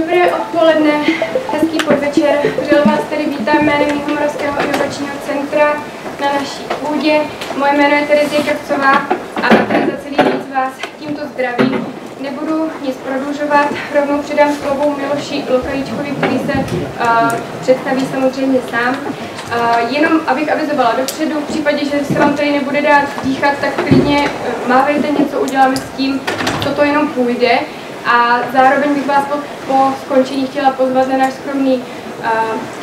Dobré odpoledne, hezký podvečer. Vřel vás tady vítám jménem Jihomoravského inovačního centra na naší půdě. Moje jméno je Terezie Kavcová a tady za celý víc vás tímto zdravím. Nebudu nic prodlužovat, rovnou předám slovo Miloši Lokajíčkovi, který se uh, představí samozřejmě sám. Uh, jenom abych avizovala dopředu, v případě, že se vám tady nebude dát dýchat, tak klidně uh, mávejte něco, uděláme s tím, co to jenom půjde. A zároveň bych vás po, po skončení chtěla pozvat na náš skromný uh,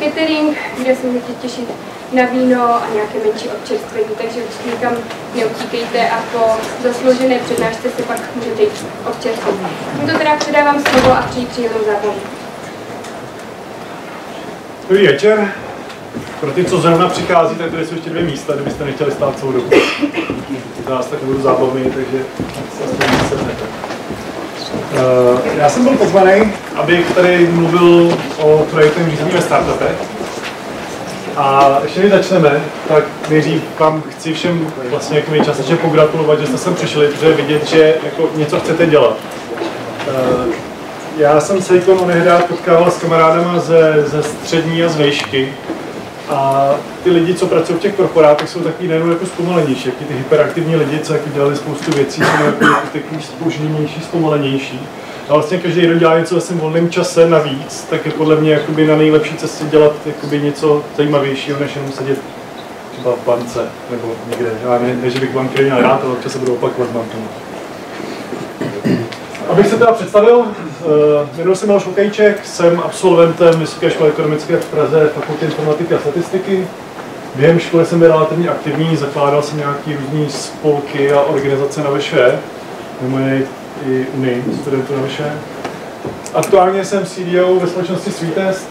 catering, kde se můžete těšit na víno a nějaké menší občerstvení, takže už nikam neutíkejte a po zasloužené přednášce si pak můžete jít občerstvit. Tímto teda předávám slovo a přeji příjemnou zábavu. Dobrý večer. Pro ty, co zrovna přicházíte, tady jsou ještě dvě místa, kdybyste nechtěli stát celou dobu. Za nás tak budu zábavný, takže se aspoň. Uh, já jsem byl pozvaný, abych tady mluvil o projektovém řízení ve startupech. A ještě než začneme, tak nejdřív vám chci všem vlastně jako částečně pogratulovat, že jste sem přišli, protože vidět, že jako něco chcete dělat. Uh, já jsem se jako onehdá potkával s kamarádama ze, ze střední a z vejšky a ty lidi, co pracují v těch korporátech, jsou takový nejenom jako zpomalenější, jaký ty hyperaktivní lidi, co jako dělali spoustu věcí, jsou jako, takový spožněnější, zpomalenější. A vlastně každý jeden dělá něco ve svém volném čase navíc, tak je podle mě jakoby na nejlepší cestě dělat jakoby něco zajímavějšího, než jenom sedět třeba v bance nebo někde. Já ne, ne že bych banky měl rád, ale občas se budu opakovat, tomu. Abych se teda představil, uh, jmenuji se Miloš Okejček, jsem absolventem Vysoké školy ekonomické v Praze, fakulty informatiky a statistiky. Během školy jsem byl relativně aktivní, zakládal jsem nějaké různé spolky a organizace na VŠE, mimo jiné i Unii studentů na VŠE. Aktuálně jsem CDO ve společnosti Sweetest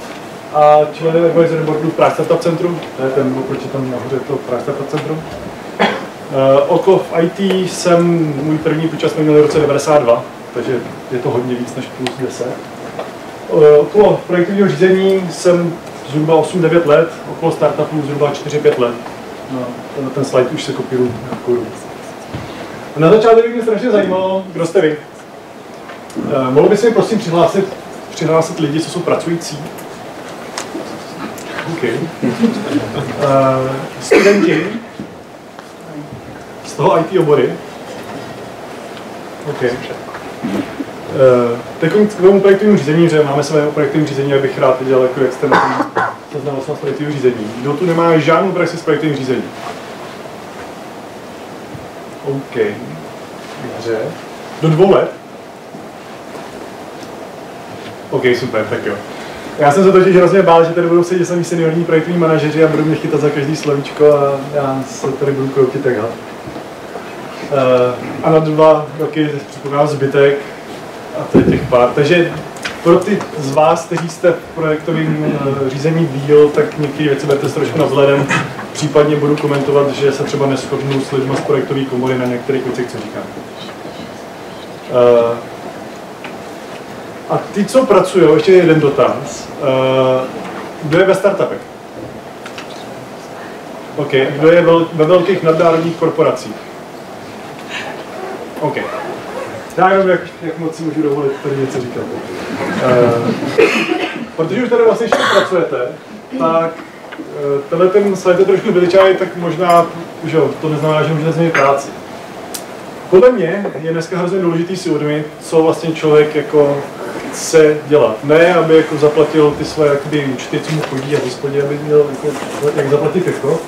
a členem advisory boardu Prague Startup Centrum, to je ten oproti tam nahoře to Prague Startup Centrum. Uh, oko v IT jsem, můj první počas měl v roce 92, takže je to hodně víc než plus 10. Okolo projektového řízení jsem zhruba 8-9 let, okolo startupů zhruba 4-5 let. No, ten slide už se kopíru dobu. Na začátek by mě strašně zajímalo, kdo jste vy. Uh, mohl by si mi prosím přihlásit, přihlásit lidi, co jsou pracující? OK. Uh, studenti z toho IT obory. OK. Uh, teď k tomu projektovému řízení, že máme své projektovém řízení, abych rád dělal jako jak jste na tom seznalost s projektovým řízení. Kdo tu nemá žádnou praxi s projektovým řízením? OK. Dobře. Do dvou let? OK, super, tak jo. Já jsem se totiž hrozně bál, že tady budou sedět sami seniorní projektoví manažeři a budou mě chytat za každý slovíčko a já se tady budu kroutit takhle. A na dva roky předpokládám zbytek a to je těch pár. Takže pro ty z vás, kteří jste v projektovém uh, řízení díl, tak některé věci budete trošku nadhledem. Případně budu komentovat, že se třeba neschodnu s lidmi z projektové komory na některých věcech, co říkám. Uh, a ty, co pracují, ještě jeden dotaz. Kdo je ve startupech? OK. Kdo je ve velkých nadnárodních korporacích? OK. Já nevím, jak, jak moc si můžu dovolit tady něco říkat. Uh, protože už tady vlastně ještě pracujete, tak uh, tenhle ten slide je trošku veličavý, tak možná, že jo, to neznamená, že můžete změnit práci. Podle mě je dneska hrozně důležitý si uvědomit, co vlastně člověk jako chce dělat. Ne, aby jako zaplatil ty své jakoby, účty, co mu chodí a hospodě, aby měl jako, jak zaplatit jako,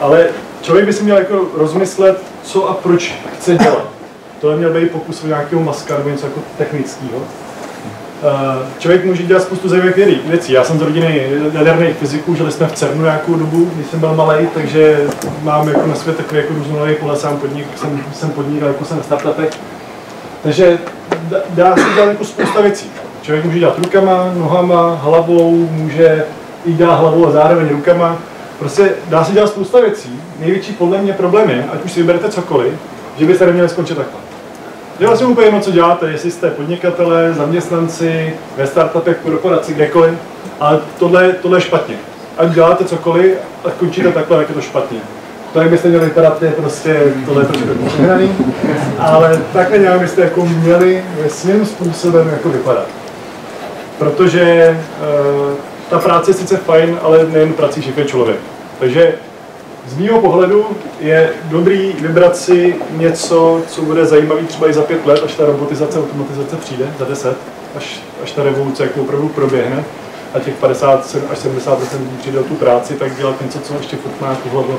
ale člověk by si měl jako rozmyslet, co a proč chce dělat. Tohle měl být pokus o nějakého maska nebo něco jako technického. Člověk může dělat spoustu zajímavých věcí. Já jsem z rodiny jaderných fyziků, žili jsme v CERNu nějakou dobu, když jsem byl malý, takže mám jako na svět takový jako různorodý pohled, sám podnik, jsem, jsem podnikal jako jsem na startupech. Takže dá se dělat jako spousta věcí. Člověk může dělat rukama, nohama, hlavou, může i dělat hlavou a zároveň rukama. Prostě dá se dělat spousta věcí. Největší podle mě problém je, ať už si vyberete cokoliv, že byste neměli skončit takhle. Je vlastně úplně jedno, co děláte, jestli jste podnikatelé, zaměstnanci, ve startupech, korporaci, kdekoliv, ale tohle, tohle je špatně. Ať děláte cokoliv a končíte takhle, jak je to špatně. To, jak byste měli vypadat, je prostě, tohle je trošku přehraný, ale takhle nějak byste jako měli svým způsobem jako vypadat. Protože uh, ta práce je sice fajn, ale nejen prací všechny člověk. Takže z mého pohledu je dobrý vybrat si něco, co bude zajímavý třeba i za pět let, až ta robotizace, automatizace přijde, za deset, až, až ta revoluce jako opravdu proběhne a těch 50 až 70 lidí přijde o tu práci, tak dělat něco, co ještě furt má tu hlavu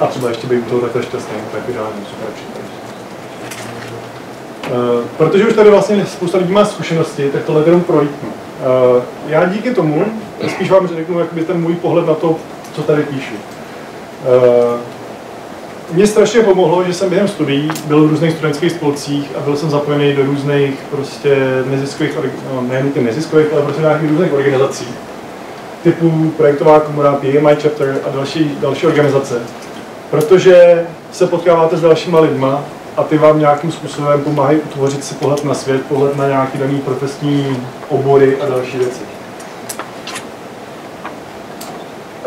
a třeba ještě být u toho takhle šťastný, tak ideální, super příklad. Uh, protože už tady vlastně spousta lidí má zkušenosti, tak tohle jenom prolítnu. Uh, já díky tomu, spíš vám řeknu jakoby ten můj pohled na to, co tady píšu. Uh, mě strašně pomohlo, že jsem během studií byl v různých studentských spolcích a byl jsem zapojený do různých prostě neziskových, no, nejen neziskových, ale prostě nějakých různých organizací typu projektová komora, PMI chapter a další, další organizace. Protože se potkáváte s dalšíma lidma a ty vám nějakým způsobem pomáhají utvořit si pohled na svět, pohled na nějaký daný profesní obory a další věci.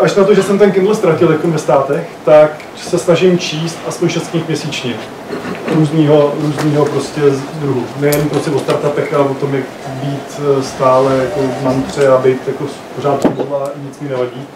Až na to, že jsem ten Kindle ztratil jako ve státech, tak se snažím číst aspoň 6 knih měsíčně. Různýho, různýho prostě druhu. Nejen prostě o startupech, ale o tom, jak být eh, stále jako v mantře a být jako pořád a nic mi nevadí.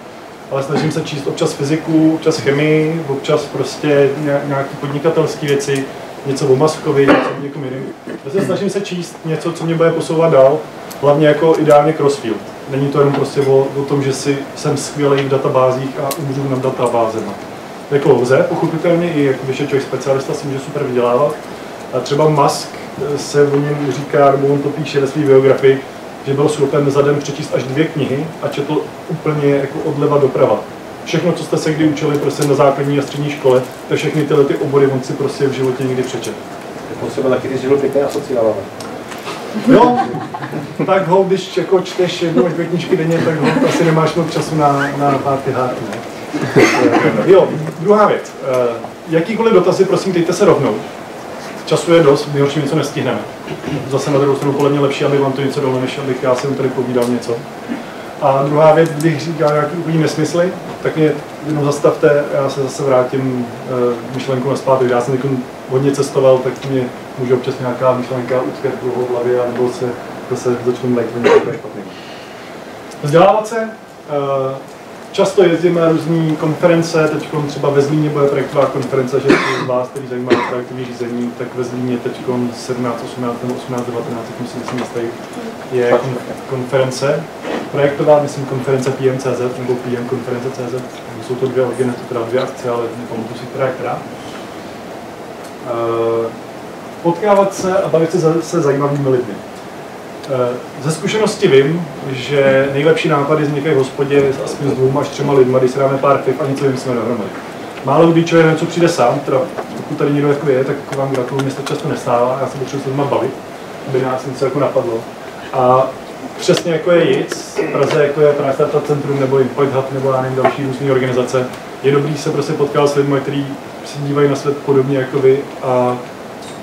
Ale snažím se číst občas fyziku, občas chemii, občas prostě nějaké podnikatelské věci, něco o Maskovi, něco o někom jiným. Vlastně snažím se číst něco, co mě bude posouvat dál, hlavně jako ideálně crossfield. Není to jenom prostě o, o tom, že si jsem skvělý v databázích a umřu nad databázema. Jako lze, pochopitelně, i jako když je člověk specialista, si může super vydělávat. A třeba Musk eh, se o něm říká, nebo on to píše ve své biografii, že byl schopen za den přečíst až dvě knihy a četl úplně jako odleva doprava. Všechno, co jste se kdy učili prostě na základní a střední škole, to všechny tyhle ty obory on si prostě v životě někdy přečet. Je potřeba taky ty žilo pěkně asociálové. Jo, tak ho, když jako čteš jednu až dvě knížky denně, tak ho asi nemáš moc času na, na party hard, ne? Jo, druhá věc. Eh, jakýkoliv dotazy, prosím, dejte se rovnou. Času je dost, nejhorší něco nestihneme. Zase na druhou stranu podle mě lepší, aby vám to něco dalo, než abych já jsem tady povídal něco. A druhá věc, když říká nějaký úplný nesmysly, tak mě jenom zastavte, já se zase vrátím uh, myšlenku na zpátky. Já jsem hodně cestoval, tak mě může občas nějaká myšlenka utkvět v hlavě, nebo se zase začnu mlejt, to je špatný. Vzdělávat se, uh, často jezdím na různé konference, teď třeba ve Zlíně bude projektová konference, že z vás, který zajímá projektový řízení, tak ve Zlíně teď 17, 18 nebo 18, 19, jak si myslím, je konference projektová, myslím, konference PM.cz nebo PM konference.cz. Jsou to dvě organizace, teda dvě akce, ale nepamatuji si, která která. Uh, potkávat se a bavit se se zajímavými lidmi. Uh, ze zkušenosti vím, že nejlepší nápady vznikají v hospodě aspoň s dvouma až třema lidmi, když si dáme pár piv a něco vymyslíme dohromady. Málo kdy člověk něco přijde sám, teda pokud tady někdo jako je, tak vám gratuluju, mě to často nestává, já se potřebuji s lidmi bavit, aby nás něco jako napadlo. A přesně jako je JIC, v Praze jako je Prague Startup Centrum nebo Impact Hub nebo já nevím, další různé organizace, je dobrý se prostě potkat s lidmi, kteří se dívají na svět podobně jako vy a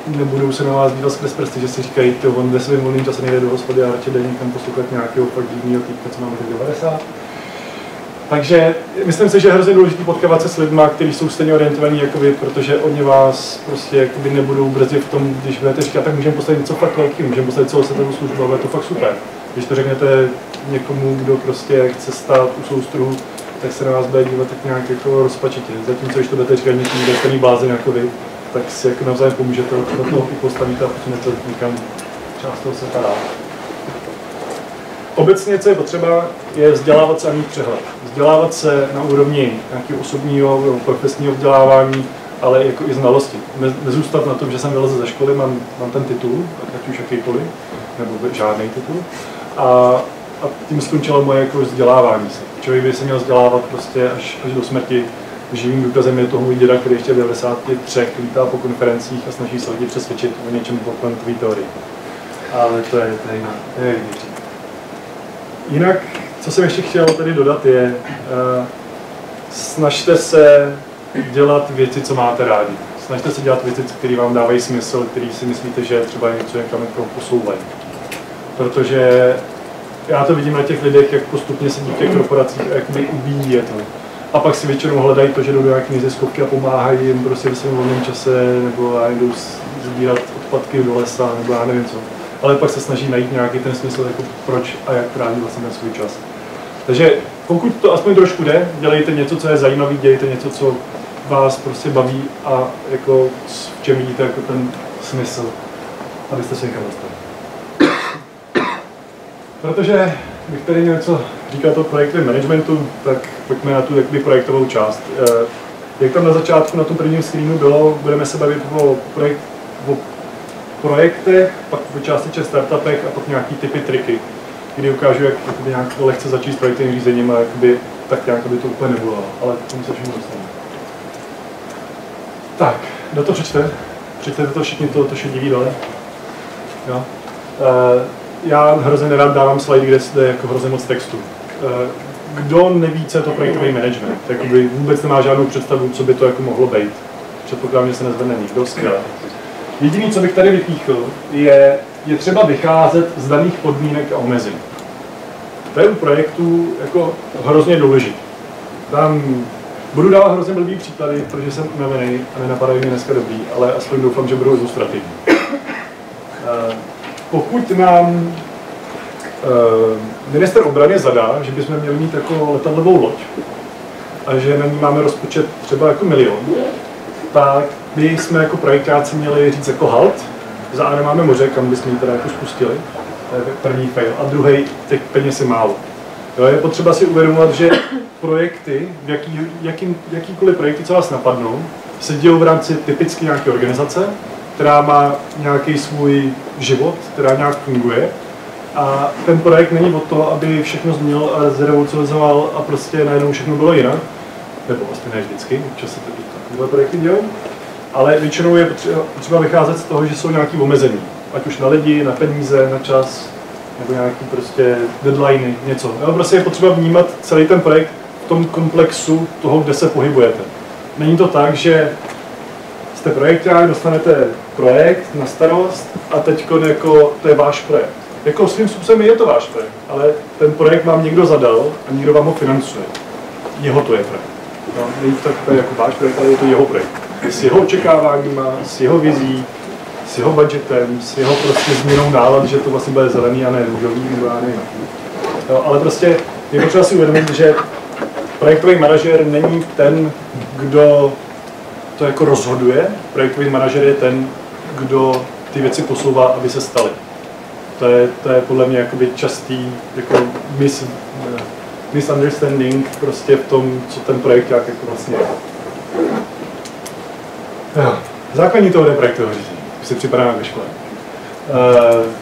nebudou se na vás dívat skrz prsty, že si říkají, to on ve svém volném čase nejde do hospody a radši jde někam poslouchat nějakého fakt divného týpka, co máme teď 90. Takže myslím si, že je hrozně důležité potkávat se s lidmi, kteří jsou stejně orientovaní jako vy, protože oni vás prostě jakoby nebudou brzdit v tom, když budete říkat, tak můžeme postavit něco fakt velký, můžeme postavit celou světovou službu, ale je to fakt super. Když to řeknete někomu, kdo prostě chce stát u soustruhu, tak se na vás bude dívat tak nějak jako rozpačitě. Zatímco, když to budete říkat někomu, kdo je blázen jako vy, tak si jako navzájem pomůžete, do toho postavíte a posunete někam část toho světa dál. Obecně, co je potřeba, je vzdělávat se a mít přehled. Vzdělávat se na úrovni nějakého osobního, profesního vzdělávání, ale jako i znalosti. Ne, nezůstat na tom, že jsem vylezl ze školy, mám, mám ten titul, ať už jakýkoliv, nebo žádný titul. A, a tím skončilo moje jako vzdělávání se. Člověk by se měl vzdělávat prostě až, až do smrti. Živým důkazem je toho můj děda, který ještě v 93 lítá po konferencích a snaží se lidi přesvědčit o něčem kvantové teorii. Ale to je, to jiná, Jinak, co jsem ještě chtěl tady dodat, je, uh, snažte se dělat věci, co máte rádi. Snažte se dělat věci, které vám dávají smysl, které si myslíte, že třeba něco někam jako posouvají. Protože já to vidím na těch lidech, jak postupně se v těch korporacích a jak ubíjí je to. A pak si většinou hledají to, že jdou do nějaké neziskovky a pomáhají jim prostě ve svém volném čase, nebo já jdou sbírat odpadky do lesa, nebo já nevím co. ale pak se snaží najít nějaký ten smysl, jako proč a jak tráví vlastně ten svůj čas. Takže pokud to aspoň trošku jde, dělejte něco, co je zajímavé, dělejte něco, co vás prostě baví a jako v čem vidíte jako ten smysl, abyste se někam dostali. Protože bych tady měl něco říkat o projektovém managementu, tak pojďme na tu jakoby, projektovou část. Eh, jak tam na začátku na tom prvním screenu bylo, budeme se bavit o, projekt, o projektech, pak o částečně startupech a pak nějaký typy triky, kdy ukážu, jak jakoby, nějak lehce začít s projektovým řízením a jakoby, tak nějak by to úplně nebylo, ale k tomu se všechno dostaneme. Tak, kdo to přečte? Přečtete to všichni, to, to šedivý dole? Jo. Uh, já hrozně nerad dávám slide, kde jde jako hrozně moc textu. Uh, kdo neví, co je to projektový management, jakoby vůbec nemá žádnou představu, co by to jako mohlo být. Předpokládám, že se nezvedne nikdo, skvěle. Jediný, co bych tady vypíchl, je, je třeba vycházet z daných podmínek a omezení. To je u projektu jako hrozně důležité. Tam budu dávat hrozně blbý příklady, protože jsem unavený a nenapadají mě dneska dobrý, ale aspoň doufám, že budou ilustrativní. Pokud nám Eh, minister obrany zadá, že bychom měli mít jako letadlovou loď a že na ní máme rozpočet třeba jako milion, tak my jsme jako projektáci měli říct jako halt, za A nemáme moře, kam bychom ji teda jako spustili, to je první fail, a druhý, těch peněz je málo. Jo, je potřeba si uvědomovat, že projekty, jaký, jaký, jakýkoliv projekty, co vás napadnou, se dějí v rámci typicky nějaké organizace, která má nějaký svůj život, která nějak funguje a ten projekt není od toho, aby všechno změnil a zrevolucionizoval a prostě najednou všechno bylo jinak. Nebo vlastně ne vždycky, občas se to takové projekty dělou. Ale většinou je potřeba vycházet z toho, že jsou nějaký omezení. Ať už na lidi, na peníze, na čas, nebo nějaký prostě deadliny, něco. No, prostě je potřeba vnímat celý ten projekt v tom komplexu toho, kde se pohybujete. Není to tak, že jste projekták, dostanete projekt na starost a teď jako to je váš projekt jako svým způsobem je to váš projekt, ale ten projekt vám někdo zadal a někdo vám ho financuje. Jeho to je projekt. No, není to tak jako váš projekt, ale je to jeho projekt. S jeho očekáváníma, s jeho vizí, s jeho budgetem, s jeho prostě změnou nálad, že to vlastně bude zelený a ne růžový, nebo já nevím. No, ale prostě je potřeba si uvědomit, že projektový manažer není ten, kdo to jako rozhoduje. Projektový manažer je ten, kdo ty věci posouvá, aby se staly. To je, to je podle mě jakoby častý jako mis, misunderstanding prostě v tom, co ten projekt jak jako vlastně je. Jo. Základní je projektového řízení, si připadá ve škole. Uh,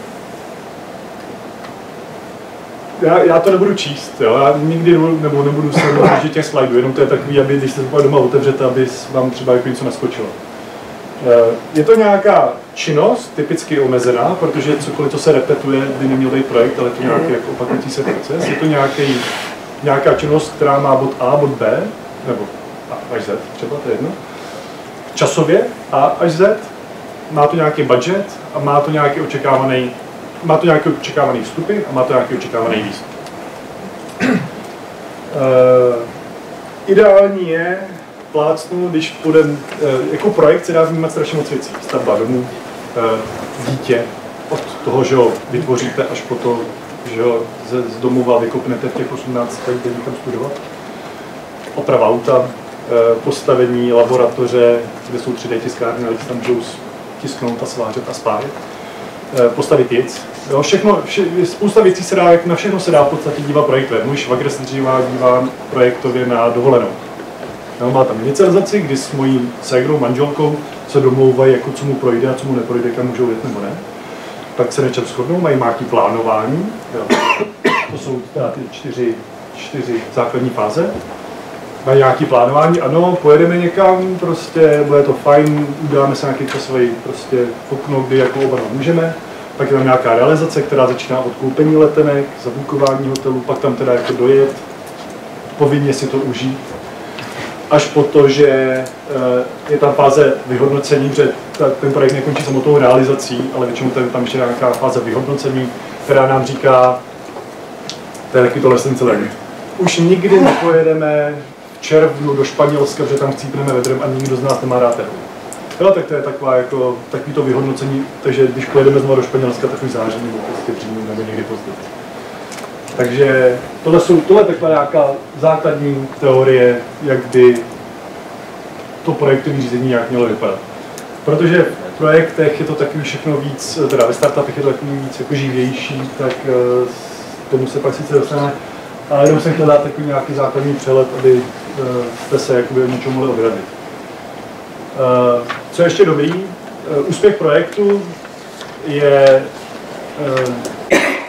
já, já, to nebudu číst, jo? já nikdy nebo nebudu se držet těch slajdů, jenom to je takový, aby když se to doma otevřete, aby vám třeba jako něco naskočilo. Eh, je to nějaká činnost, typicky omezená, protože cokoliv, co se repetuje, by neměl být projekt, ale to nějaký jako opakující se proces. Je to nějaký, nějaká činnost, která má bod A, bod B, nebo A až Z, třeba, to je jedno. Časově A až Z, má to nějaký budget a má to nějaký očekávaný, má to nějaký očekávaný vstupy a má to nějaký očekávaný výstup. Uh, ideální je, plácnu, když půjdem, eh, jako projekt se dá vnímat strašně moc věcí. Stavba domů, eh, dítě, od toho, že ho vytvoříte, až po to, že ho z, z domova vykopnete v těch 18 let, kde někam studovat. Oprava auta, eh, postavení laboratoře, kde jsou 3D tiskárny, lidi tam můžou tisknout a svářet a spájet. Postavit nic. Jo, všechno, vše, spousta věcí se dá, na všechno se dá v podstatě dívat projektově. Můj švagr se dříva dívá projektově na dovolenou No, má tam inicializaci, kdy s mojí ségrou, manželkou se domlouvají, jako co mu projde a co mu neprojde, kam můžou jet nebo ne. Pak se nečem shodnou, mají nějaký plánování. Jo. To jsou ty čtyři, čtyři základní fáze. Mají nějaký plánování, ano, pojedeme někam, prostě bude to fajn, uděláme se nějaký časový prostě okno, kdy jako oba můžeme. Pak je tam nějaká realizace, která začíná od koupení letenek, zabukování hotelu, pak tam teda jako dojet, povinně si to užít, až po to, že eh, je tam fáze vyhodnocení, že ten projekt nekončí samotnou realizací, ale většinou tam ještě nějaká fáze vyhodnocení, která nám říká, to je taky to learning. Už nikdy nepojedeme v červnu do Španělska, protože tam chcípneme vedrem a nikdo z nás nemá rád Jo, tak to je taková jako, takový to vyhodnocení, takže když pojedeme znovu do Španělska, tak už září nebo prostě v nebo někdy později. Takže tohle, jsou, tohle je taková nějaká základní teorie, jak by to projektové řízení nějak mělo vypadat. Protože v projektech je to takový všechno víc, teda ve startupech je to takový víc jako živější, tak uh, tomu se pak sice dostane. Ale jenom jsem chtěl dát takový nějaký základní přehled, aby uh, jste se jakoby o něčem mohli odradit. Co je ještě dobrý, uh, úspěch projektu je, uh,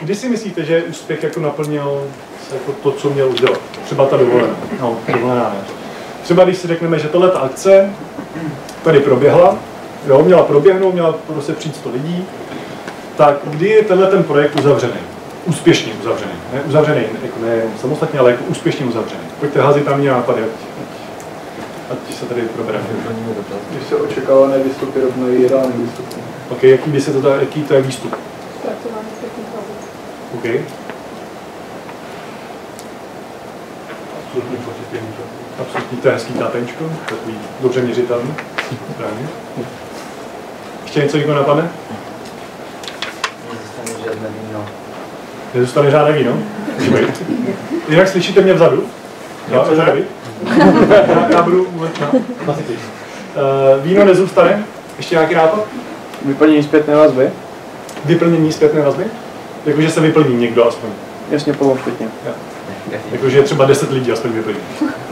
kdy si myslíte, že úspěch jako naplnil jako to, co měl udělat? Třeba ta dovolená. No, dovolená ne. Třeba když si řekneme, že tohle akce tady proběhla, jo, měla proběhnout, měla prostě přijít 100 lidí, tak kdy je tenhle ten projekt uzavřený? Úspěšně uzavřený. Ne uzavřený jako ne samostatně, ale jako úspěšně uzavřený. Pojďte házit tam nějak nápady, ať, ať se tady probereme. Když se očekávané výstupy rovnají reálným výstupům. OK, jaký, by se to, dá- jaký to je výstup? Zpracování zpětných vazeb. OK. Absolutní účastníků. Absolutní, to je hezký tápenčko, takový dobře měřitelný. Správně. Ještě něco někoho napadne? Nezůstane žádné víno. Nezůstane žádné víno? Jinak slyšíte mě vzadu? Jo, že? Já, já budu. Uh, víno nezůstane? Ještě nějaký nápad? Vyplnění zpětné vazby? Vyplnění zpětné vazby? Jakože se vyplní někdo aspoň. Jasně polovičně. Jakože třeba 10 lidí aspoň vyplní.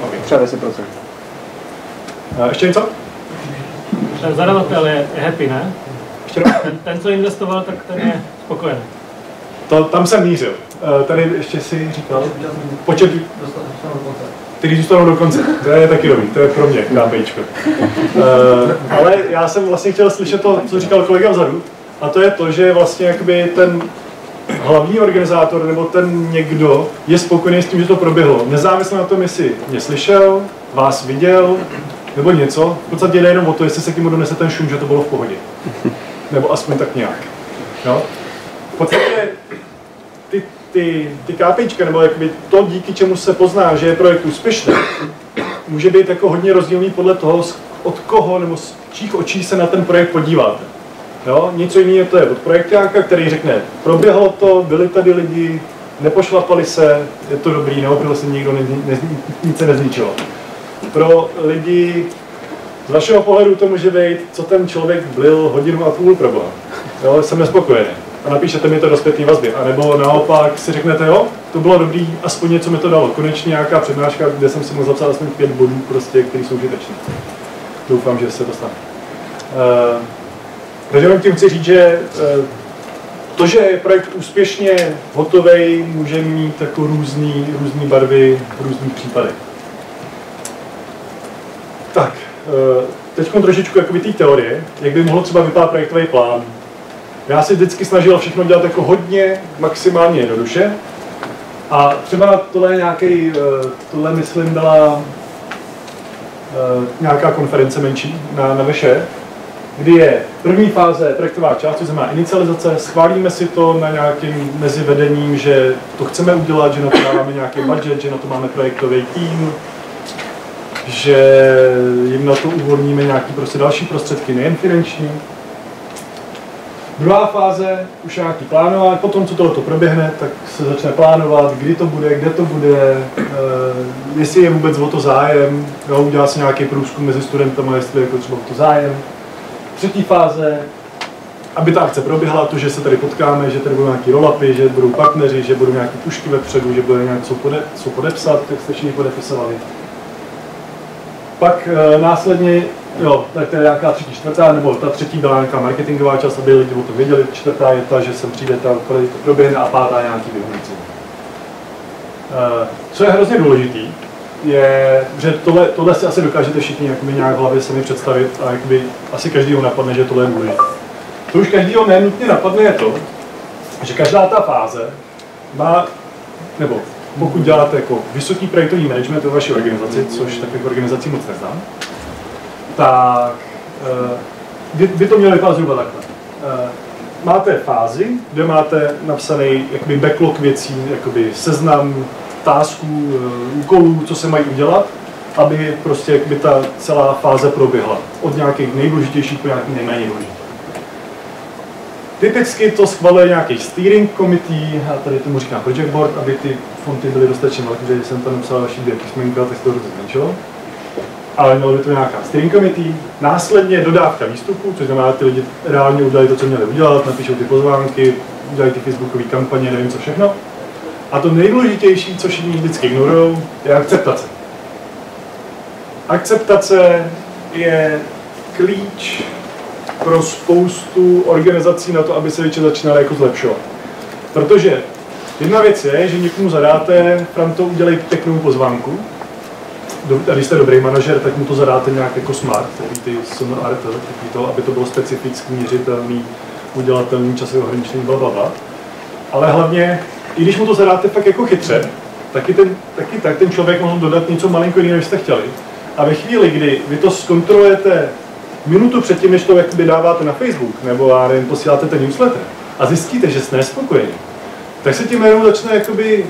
Okay. Třeba 10%. Uh, ještě něco? Zadavatel je, je happy, ne? Ještě? Ten, ten, co investoval, tak ten je spokojený. To, tam jsem mířil. Uh, tady ještě si říkal počet, který zůstanou do konce. To je taky dobrý, to je pro mě KPIčko. Uh, ale já jsem vlastně chtěl slyšet to, co říkal kolega vzadu, a to je to, že vlastně jakoby ten hlavní organizátor nebo ten někdo je spokojený s tím, že to proběhlo. Nezávisle na tom, jestli mě slyšel, vás viděl, nebo něco. V podstatě jde jenom o to, jestli se k němu donese ten šum, že to bylo v pohodě. Nebo aspoň tak nějak. Jo? V podstatě ty, ty, KPIčka, nebo jakoby to, díky čemu se pozná, že je projekt úspěšný, může být jako hodně rozdílný podle toho, od koho nebo z čích očí se na ten projekt podíváte. Jo? Něco jiného to je od projektáka, který řekne, proběhlo to, byli tady lidi, nepošlapali se, je to dobrý, neopil se nikdo, ne, ne, nic se nezničilo. Pro lidi z vašeho pohledu to může být, co ten člověk byl hodinu a půl pro boha. Jo, jsem nespokojený. A napíšete mi to do zpětné vazby. A nebo naopak si řeknete, jo, to bylo dobrý, aspoň něco mi to dalo. Konečně nějaká přednáška, kde jsem si mohl zapsat aspoň pět bodů, prostě, které jsou užitečné. Doufám, že se to stane. Uh, takže jenom tím chci říct, že uh, to, že je projekt úspěšně hotový, může mít jako různý, různý barvy v různých případech. Tak, teď trošičku jakoby té teorie, jak by mohl třeba vypadat projektový plán. Já si vždycky snažil všechno dělat jako hodně, maximálně jednoduše. A třeba tohle nějaký, eh, tohle myslím byla eh, nějaká konference menší na, na Veše, kdy je první fáze projektová část, to znamená inicializace, schválíme si to na nějakým mezivedením, že to chceme udělat, že na to dáváme nějaký budget, že na to máme projektový tým, že jim na to uvolníme nějaký prostě další prostředky, nejen finanční. Druhá fáze, už je nějaký plánování, potom, co tohle proběhne, tak se začne plánovat, kdy to bude, kde to bude, eh, jestli je vůbec o to zájem, jo, udělá se nějaký průzkum mezi studentama, jestli je jako třeba o to zájem. Třetí fáze, aby ta akce proběhla, to, že se tady potkáme, že tady budou nějaký roll že budou partneři, že budou nějaké pušky vepředu, že bude něco pode, co podepsat, tak jste všichni podepisovali. Pak e, následně, jo, tak to je nějaká třetí, čtvrtá, nebo ta třetí byla nějaká marketingová část, aby lidi o tom věděli. Čtvrtá je ta, že sem přijde ta, to proběhne a pátá je nějaký vyhodnocení. E, co je hrozně důležitý, je, že tohle, tohle si asi dokážete všichni jakoby nějak v hlavě sami představit a jakoby asi každýho napadne, že tohle je důležité. To už každýho nenutně napadne je to, že každá ta fáze má, nebo pokud děláte jako vysoký projektový management ve vaší organizaci, což takových organizací moc neznám, tak eh, by, by to mělo vypadat zhruba takhle. Eh, Máte fázi, kde máte napsaný jakoby backlog věcí, jakoby seznam tasků, eh, úkolů, co se mají udělat, aby prostě jakby ta celá fáze proběhla. Od nějakých nejdůležitějších po nějakých nejméně důležitých. Typicky to schvaluje nějaký steering committee, a tady tomu říkám project board, aby ty fonty byly dostatečně velké, že jsem tam napsal další dvě písmenka, tak se to hrozně zmenšilo. Ale mělo by to nějaká steering committee, následně dodávka výstupu, což znamená, ty lidi reálně udělají to, co měli udělat, napíšou ty pozvánky, udělají ty facebookové kampaně, nevím co všechno. A to nejdůležitější, co všichni vždycky ignorují, je akceptace. Akceptace je klíč pro spoustu organizací na to, aby se většině začínaly jako zlepšovat. Protože jedna věc je, že někomu zadáte, Franto, udělej pěknou pozvánku, a když jste dobrý manažer, tak mu to zadáte nějak jako smart, ty SMRT, takový to, aby to bylo specificky měřitelný, udělatelný, časově ohraničený, bla, bla, bla. Ale hlavně, i když mu to zadáte fakt jako chytře, taky, ten, taky tak ten člověk mohl dodat něco malinko jiného, než jste chtěli. A ve chvíli, kdy vy to zkontrolujete minutu předtím, než to jakoby dáváte na Facebook, nebo já nevím, posíláte ten newsletter a zjistíte, že jste nespokojení, tak se tím jenom začne jakoby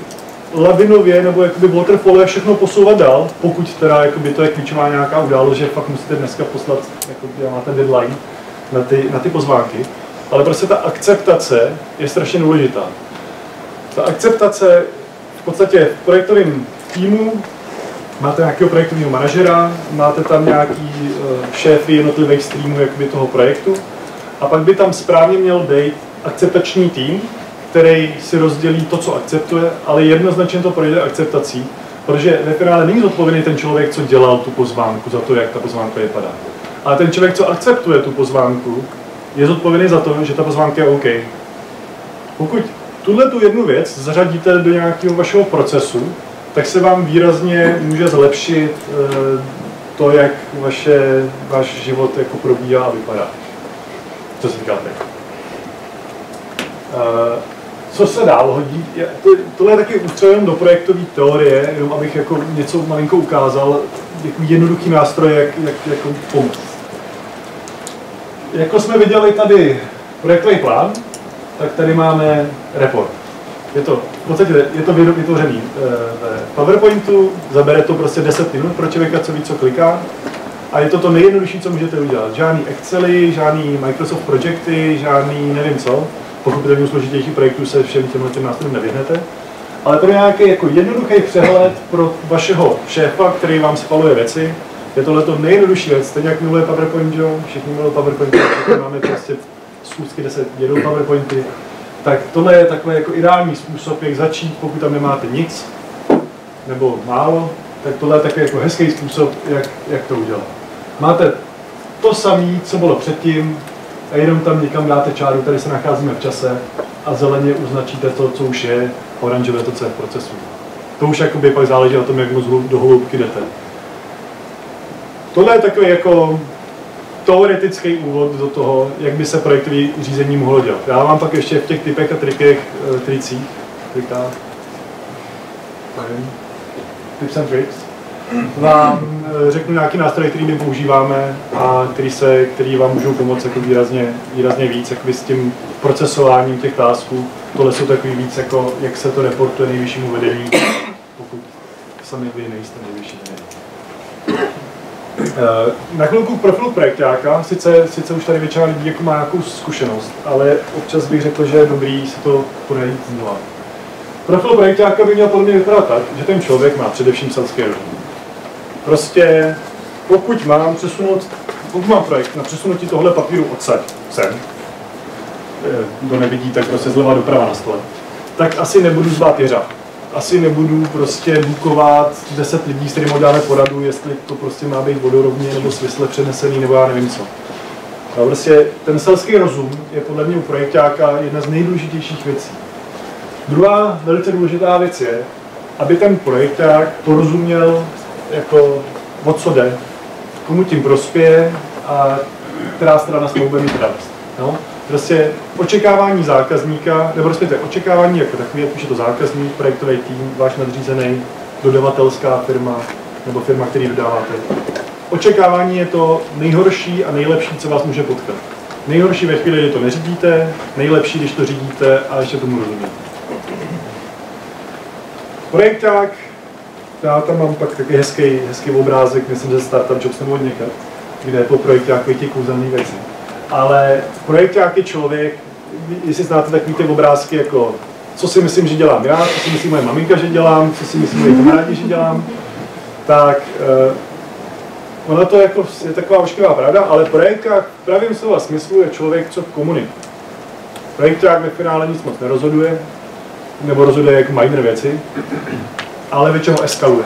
lavinově nebo jakoby waterfallově všechno posouvat dál, pokud teda jakoby to je klíčová nějaká událost, že fakt musíte dneska poslat, jako máte deadline na ty, na ty pozvánky. Ale prostě ta akceptace je strašně důležitá. Ta akceptace v podstatě v projektovém týmu máte nějakého projektového manažera, máte tam nějaký uh, šéfy jednotlivých streamů jakoby toho projektu a pak by tam správně měl být akceptační tým, který si rozdělí to, co akceptuje, ale jednoznačně to projde akceptací, protože ve finále není zodpovědný ten člověk, co dělal tu pozvánku, za to, jak ta pozvánka vypadá. Ale ten člověk, co akceptuje tu pozvánku, je zodpovědný za to, že ta pozvánka je OK. Pokud tuhle tu jednu věc zařadíte do nějakého vašeho procesu, tak se vám výrazně může zlepšit eh, to, jak vaše, váš život jako probíhá a vypadá. Co si říkáte? Uh, co se dál hodí? To, tohle je taky ústřelem do projektové teorie, jenom abych jako něco malinko ukázal, jako jednoduchý nástroj, jak, jak jako pomoct. Jako jsme viděli tady projektový plán, tak tady máme report. Je to, v podstatě je to vytvořený eh, v PowerPointu, zabere to prostě 10 minut pro člověka, co ví, co kliká. A je to to nejjednodušší, co můžete udělat. Žádný Excely, žádný Microsoft Projecty, žádný nevím co. Pochopitelně u složitějších projektů se všem těmhle těm nástrojům nevyhnete. Ale pro nějaký jako jednoduchý přehled pro vašeho šéfa, který vám spaluje věci, je tohle to nejjednodušší věc. Stejně jak miluje PowerPoint, jo? všichni milují PowerPoint, máme prostě schůzky, kde se jedou PowerPointy, tak tohle je takový jako ideální způsob, jak začít, pokud tam nemáte nic, nebo málo, tak tohle je takový jako hezký způsob, jak, jak to udělat. Máte to samé, co bylo předtím, a jenom tam někam dáte čáru, tady se nacházíme v čase, a zeleně označíte to, co už je, oranžové to, co je v procesu. To už jakoby pak záleží na tom, jak moc do hloubky jdete. Tohle je takový jako teoretický úvod do toho, jak by se projektové řízení mohlo dělat. Já vám pak ještě v těch typech a trikech, eh, tricích, trikách, tips and tricks, vám eh, řeknu nějaký nástroj, který my používáme a který, se, který vám můžou pomoct jako výrazně, výrazně víc jakoby s tím procesováním těch tásků. Tohle jsou takový víc, jako, jak se to reportuje nejvyššímu vedení, pokud sami vy nejste nejvyšší vedení. Eh, na chvilku k profilu projektáka, sice, sice už tady většina lidí jako má nějakou zkušenost, ale občas bych řekl, že je dobrý si to projít znova. Profil projektáka by měl podle mě vypadat tak, že ten člověk má především selský rozum. Prostě pokud mám přesunout, pokud mám projekt na přesunutí tohle papíru odsaď sem, eh, kdo nevidí, tak prostě zleva doprava na stole, tak asi nebudu zvát jeřa asi nebudu prostě bukovat 10 lidí, s kterými dáme poradu, jestli to prostě má být vodorovně nebo svisle přenesený, nebo já nevím co. A prostě ten selský rozum je podle mě u projektáka jedna z nejdůležitějších věcí. Druhá velice důležitá věc je, aby ten projekták porozuměl, jako o co jde, komu tím prospěje a která strana s tou bude mít radost. No? prostě očekávání zákazníka, nebo prostě očekávání jako takový, jak už je to zákazník, projektový tým, váš nadřízený, dodavatelská firma, nebo firma, který dodáváte. Očekávání je to nejhorší a nejlepší, co vás může potkat. Nejhorší ve chvíli, kdy to neřídíte, nejlepší, když to řídíte a ještě tomu rozumíte. Projekták já tam mám pak taky hezký, hezký obrázek, myslím, že Startup Jobs nebo někde, kde je po projektu nějaký těch kouzelný věci. Ale projekták je člověk, jestli znáte takový ty obrázky jako co si myslím, že dělám já, co si myslí moje maminka, že dělám, co si myslí moje kamarádi, že dělám, tak uh, ono to jako je taková ošklivá pravda, ale projekták v pravém slova smyslu je člověk, co komunikuje. Projekták ve finále nic moc nerozhoduje, nebo rozhoduje jako minor věci, ale většinou eskaluje,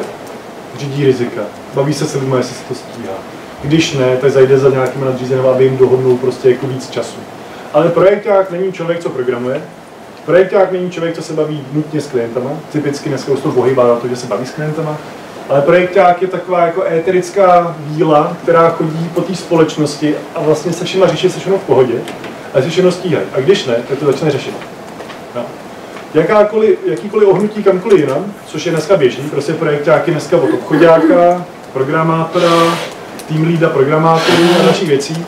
řídí rizika, baví se s lidmi, jestli se to stíhá. Když ne, tak zajde za nějakým nadřízeným, aby jim dohodnul prostě jako víc času. Ale projekták není člověk, co programuje, projekták není člověk, co se baví nutně s klientama, typicky dneska už to pohybá na to, že se baví s klientama, ale projekták je taková jako éterická víla, která chodí po té společnosti a vlastně se všema řeší se všechno v pohodě, a se všechno stíhají. A když ne, tak to začne řešit. Jakákoliv, jakýkoliv ohnutí kamkoliv jinam, což je dneska běžný, prostě projektáky dneska od obchodáka, programátora, tým lída programátorů a dalších věcí.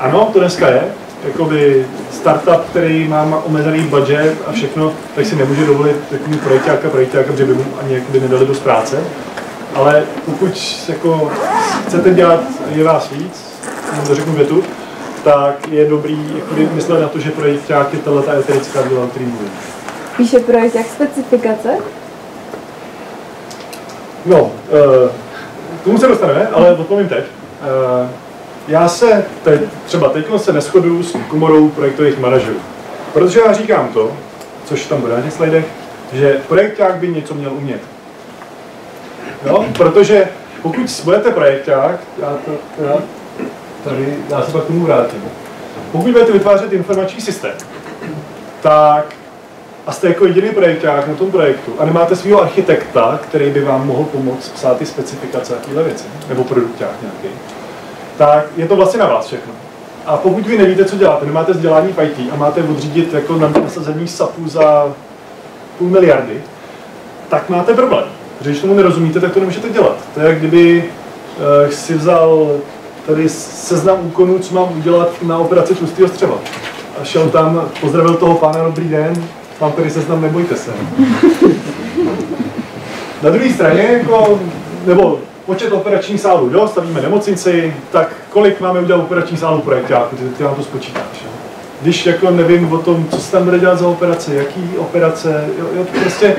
Ano, to dneska je, jakoby startup, který má omezený budget a všechno, tak si nemůže dovolit takový projektáka, projektáka, protože by mu ani jakoby nedali dost práce. Ale pokud jako chcete dělat, je vás víc, to řeknu větu, tak je dobrý jakoby, myslet na to, že projekták je tato eterická díla, o který mluvím. Píše projekt jak specifikace? No, uh, k tomu se dostaneme, ale odpovím teď. Uh, já se teď, třeba teď se neschodu s komorou projektových manažerů. Protože já říkám to, což tam bude na těch slidech, že projekták by něco měl umět. Jo? Protože pokud budete projekták, já to já, tady, já se pak tomu vrátím. Pokud budete vytvářet informační systém, tak a jste jako jediný projekták na tom projektu a nemáte svého architekta, který by vám mohl pomoct psát ty specifikace a tyhle věci, nebo produkták nějaký, tak je to vlastně na vás všechno. A pokud vy nevíte, co děláte, nemáte vzdělání v IT a máte odřídit jako na nasazení SAPu za půl miliardy, tak máte problém. Protože když tomu nerozumíte, tak to nemůžete dělat. To je jak kdyby uh, si vzal tady seznam úkonů, co mám udělat na operaci tlustého střeva. A šel tam, pozdravil toho pána, dobrý den, mám tady seznam, nebojte se. Na druhé straně, jako, nebo počet operačních sálů, jo, stavíme nemocnici, tak kolik máme udělat operačních sálů projektáků, ty, ty vám to spočítáš. Jo. Když jako nevím o tom, co se tam bude dělat za operace, jaký operace, jo, jo, prostě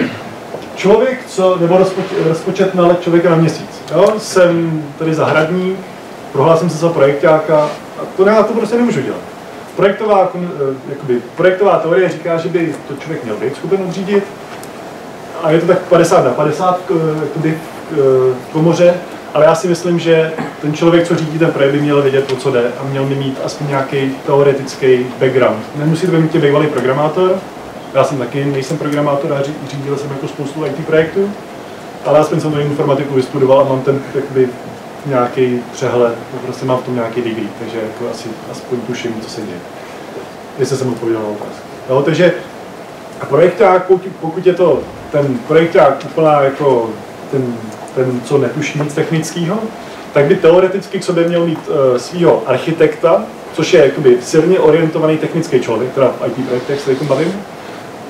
člověk, co, nebo rozpočet, rozpočet na let člověka na měsíc. Jo? Jsem tady zahradník, prohlásím se za projektáka a to, já to prostě nemůžu dělat. Projektová, eh, jakoby, projektová teorie říká, že by to člověk měl být schopen odřídit a je to tak 50 na 50 eh, jakoby, eh, v komoře, ale já si myslím, že ten člověk, co řídí ten projekt, by měl vědět, o co jde a měl by mít aspoň nějaký teoretický background. Nemusí to být bývalý programátor, já jsem taky nejsem programátor a řídil jsem jako spoustu IT projektů, ale aspoň jsem to informatiku vystudoval a mám ten jakoby, nějaký přehled, prostě mám v tom nějaký degree, takže jako asi aspoň tuším, co se děje. Jestli jsem odpověděl na otázku. Jo, takže a projekták, pokud, pokud je to ten projekták úplná jako ten, ten, co netuší nic technického, tak by teoreticky k sobě měl mít uh, svého architekta, což je jakoby silně orientovaný technický člověk, teda v IT projektech se bavím,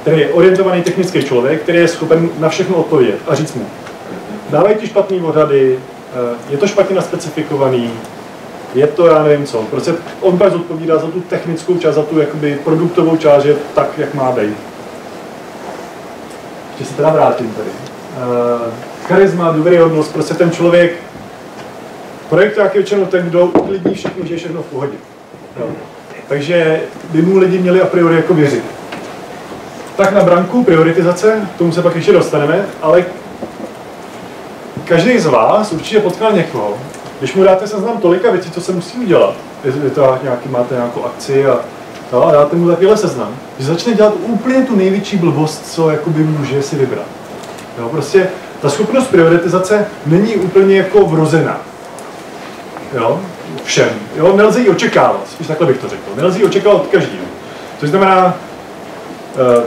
který je orientovaný technický člověk, který je schopen na všechno odpovědět a říct mu, dávají ti špatný odhady, eh, je to špatně naspecifikovaný, je to já nevím co. Prostě on pak zodpovídá za tu technickou část, za tu jakoby produktovou část, že tak, jak má být. Ještě se teda vrátím tady. Uh, charisma, důvěryhodnost, prostě ten člověk, projekták je většinou ten, kdo uklidní všechny, že je všechno v pohodě. Jo. Takže by mu lidi měli a priori jako věřit. Tak na branku prioritizace, k tomu se pak ještě dostaneme, ale každý z vás určitě potkal někoho, když mu dáte seznam tolika věcí, co se musí udělat, je to nějaký, máte nějakou akci a, no, a dáte mu takovýhle seznam, že začne dělat úplně tu největší blbost, co jakoby může si vybrat. Jo, prostě ta schopnost prioritizace není úplně jako vrozená. Jo, všem. Jo, nelze ji očekávat, spíš takhle bych to řekl. Nelze ji očekávat od každého. Což znamená,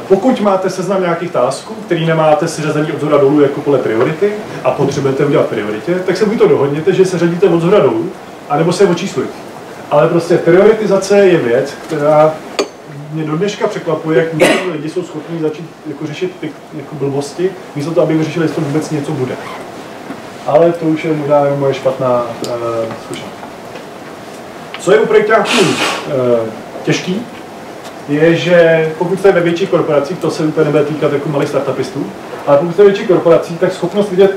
pokud máte seznam nějakých tasků, který nemáte si řazení od zhora dolů jako pole priority a potřebujete udělat prioritě, tak se buď to dohodněte, že se řadíte od zhora dolů, anebo se očíslujete. Ale prostě prioritizace je věc, která mě do dneška překvapuje, jak lidi jsou schopni začít jako řešit ty jako blbosti, místo toho, aby vyřešili, jestli to vůbec něco bude. ale to už je možná moje špatná uh, zkušenost. Co je u projektáků uh, těžký, je, že pokud jste ve větších korporacích, to se úplně nebude týkat jako malých startupistů, ale pokud jste ve větších korporacích, tak schopnost vidět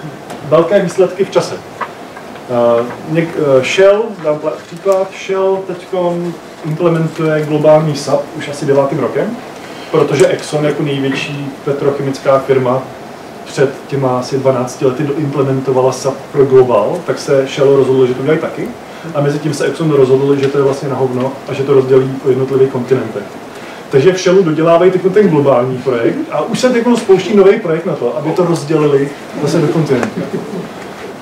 velké výsledky v čase. Uh, něk, uh, Shell, dám příklad, Shell teď implementuje globální SAP už asi devátým rokem, protože Exxon jako největší petrochemická firma před těma asi 12 lety implementovala SAP pro Global, tak se Shell rozhodl, že to udělají taky. A mezi tím se Exxon rozhodl, že to je vlastně na hovno a že to rozdělí po jednotlivých kontinentech. Takže v Shellu dodělávají teď ten globální projekt a už se teď spouští nový projekt na to, aby to rozdělili zase do kontinentu.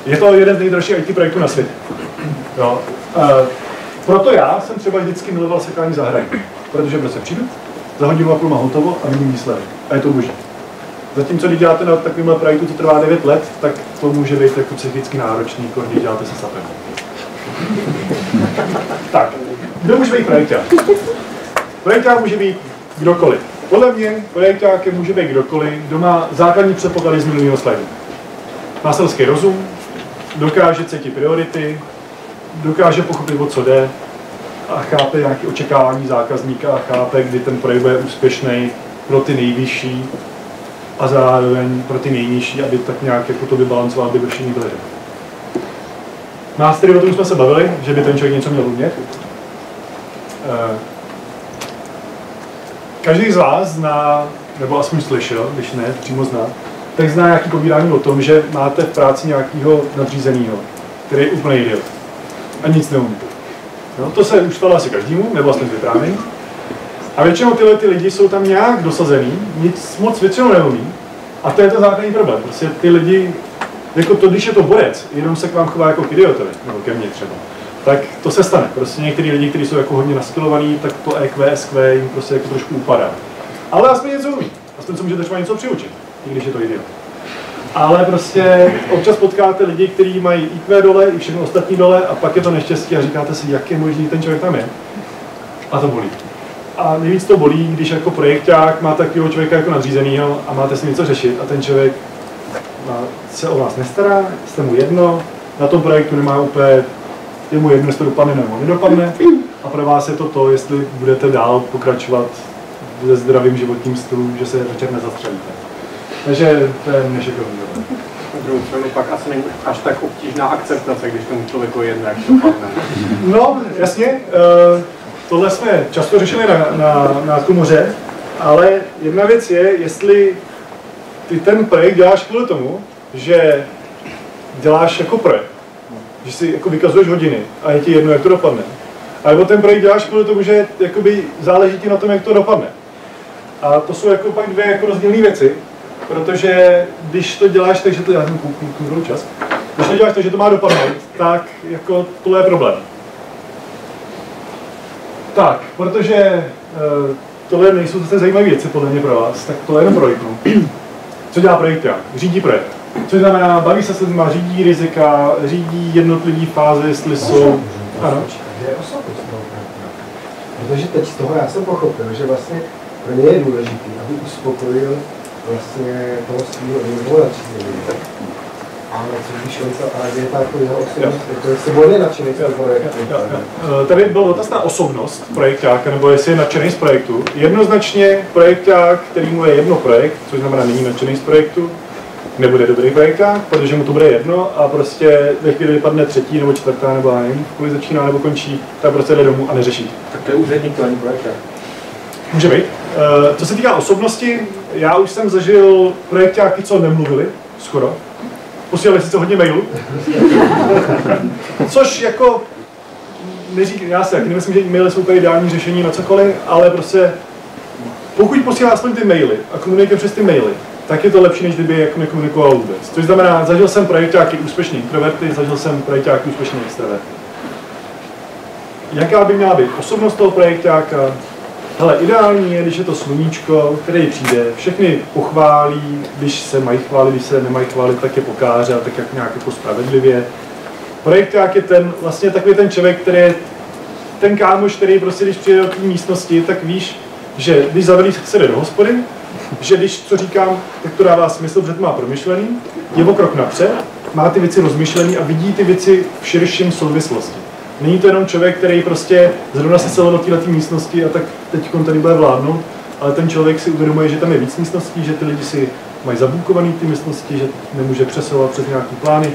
Je to jeden z nejdražších IT projektů na světě. Jo. Uh, proto já jsem třeba vždycky miloval sekání zahrání, protože prostě přijdu, za hodinu a půl má hotovo a vidím výsledek. A je to boží. Zatímco když děláte na takovémhle projektu, co trvá 9 let, tak to může být jako psychicky náročný, jako když děláte se SAPem. tak, kdo může být projekták? Projekták může být kdokoliv. Podle mě projektákem může být kdokoliv, kdo má základní předpoklady z minulého slajdu. Má selský rozum, dokáže cítit priority, dokáže pochopit, o co jde, a chápe nějaké očekávání zákazníka a chápe, kdy ten projekt bude úspěšný pro ty nejvyšší a zároveň pro ty nejnižší, aby tak nějak jako to vybalancoval, aby všichni byli. Mastery, o tom jsme se bavili, že by ten člověk něco měl umět. Každý z vás zná, nebo aspoň slyšel, když ne, přímo zná, tak zná nějaký povídání o tom, že máte v práci nějakého nadřízeného, který je úplně idiot a nic neumí. No, to se už stalo asi každému, nebo aspoň vyprávění. A většinou tyhle ty lidi jsou tam nějak dosazený, nic moc většinou neumí. A to je ten základní problém. Prostě ty lidi, jako to, když je to borec, jenom se k vám chová jako k idiotovi, nebo ke mně třeba, tak to se stane. Prostě některý lidi, kteří jsou jako hodně naskilovaní, tak to EQ, SQ jim prostě jako trošku upadá. Ale aspoň něco umí. Aspoň se můžete třeba něco přiučit, i když je to idiot. Ale prostě občas potkáte lidi, kteří mají IQ dole i všechno ostatní dole a pak je to neštěstí a říkáte si, jak je možný ten člověk tam je. A to bolí. A nejvíc to bolí, když jako projekták máte takového člověka jako nadřízenýho a máte si něco řešit a ten člověk se o vás nestará, jste mu jedno, na tom projektu nemá úplně, je mu jedno, jestli to dopadne nebo nedopadne a pro vás je to to, jestli budete dál pokračovat se zdravým životním stylu, že se večer nezastřelíte. Takže to je nešikovný. Na druhou stranu pak asi není až tak obtížná akceptace, když tomu člověku je jedno, jak to padne. No, jasně. Uh, tohle jsme často řešili na, na, na komoře, ale jedna věc je, jestli ty ten projekt děláš kvůli tomu, že děláš jako projekt, že si jako vykazuješ hodiny a je ti jedno, jak to dopadne. A nebo ten projekt děláš kvůli tomu, že jakoby záleží ti na tom, jak to dopadne. A to jsou jako pak dvě jako rozdílné věci, protože když to děláš tak, že to, já jsem kontrolu čas, když to děláš tak, že to má dopadnout, tak jako tohle je problém. Tak, protože uh, tohle nejsou zase zajímavé věci podle mě pro vás, tak tohle jenom projektu. Co dělá projekt Řídí projekt. Což znamená, baví se s lidmi, řídí rizika, řídí jednotlivé fáze, jestli jsou... Ano. Protože teď z toho já jsem pochopil, že vlastně pro ně je důležité, aby uspokojil vlastně toho svého nebo ale co když on se, ale je jako jeho osobnost, jako jestli on je nadšený z toho projektu. Eh, tady byl dotaz na osobnost projektáka, nebo jestli je nadšený z projektu. Jednoznačně projekták, který mu je jedno projekt, což znamená není nadšený z projektu, nebude dobrý projekták, protože mu to bude jedno a prostě ve chvíli vypadne třetí nebo čtvrtá nebo nevím, kvůli začíná nebo končí, tak prostě jde domů a neřeší. Tak to je úředník, to ani projekták. Může být. Uh, co se týká osobnosti, já už jsem zažil projektáky, co nemluvili, skoro. Posílali sice hodně mailů. Což jako, neřík, já si taky nemyslím, že maily jsou úplně ideální řešení na cokoliv, ale prostě pokud posílá aspoň ty maily a komunikuje přes ty maily, tak je to lepší, než kdyby jako nekomunikoval vůbec. Což znamená, zažil jsem projektáky úspěšný introverty, zažil jsem projektáky úspěšný extroverty. Jaká by měla být osobnost toho projektáka? Hele, ideální je, když je to sluníčko, který přijde, všechny pochválí, když se mají chválit, když se nemají chválit, tak je pokáže, tak jak nějak jako spravedlivě. Projekták je ten, vlastně takový ten člověk, který je ten kámoš, který prostě, když přijde do té místnosti, tak víš, že když zavedí se do hospody, že když co říkám, tak to dává smysl, protože to má promyšlený, je o krok napřed má ty věci rozmyšlený a vidí ty věci v širším souvislosti. Není to jenom člověk, který prostě zrovna se selil do této místnosti a tak teď tady bude vládnout, ale ten člověk si uvědomuje, že tam je víc místností, že ty lidi si mají zabukovaný ty místnosti, že nemůže přesouvat přes nějaký plány.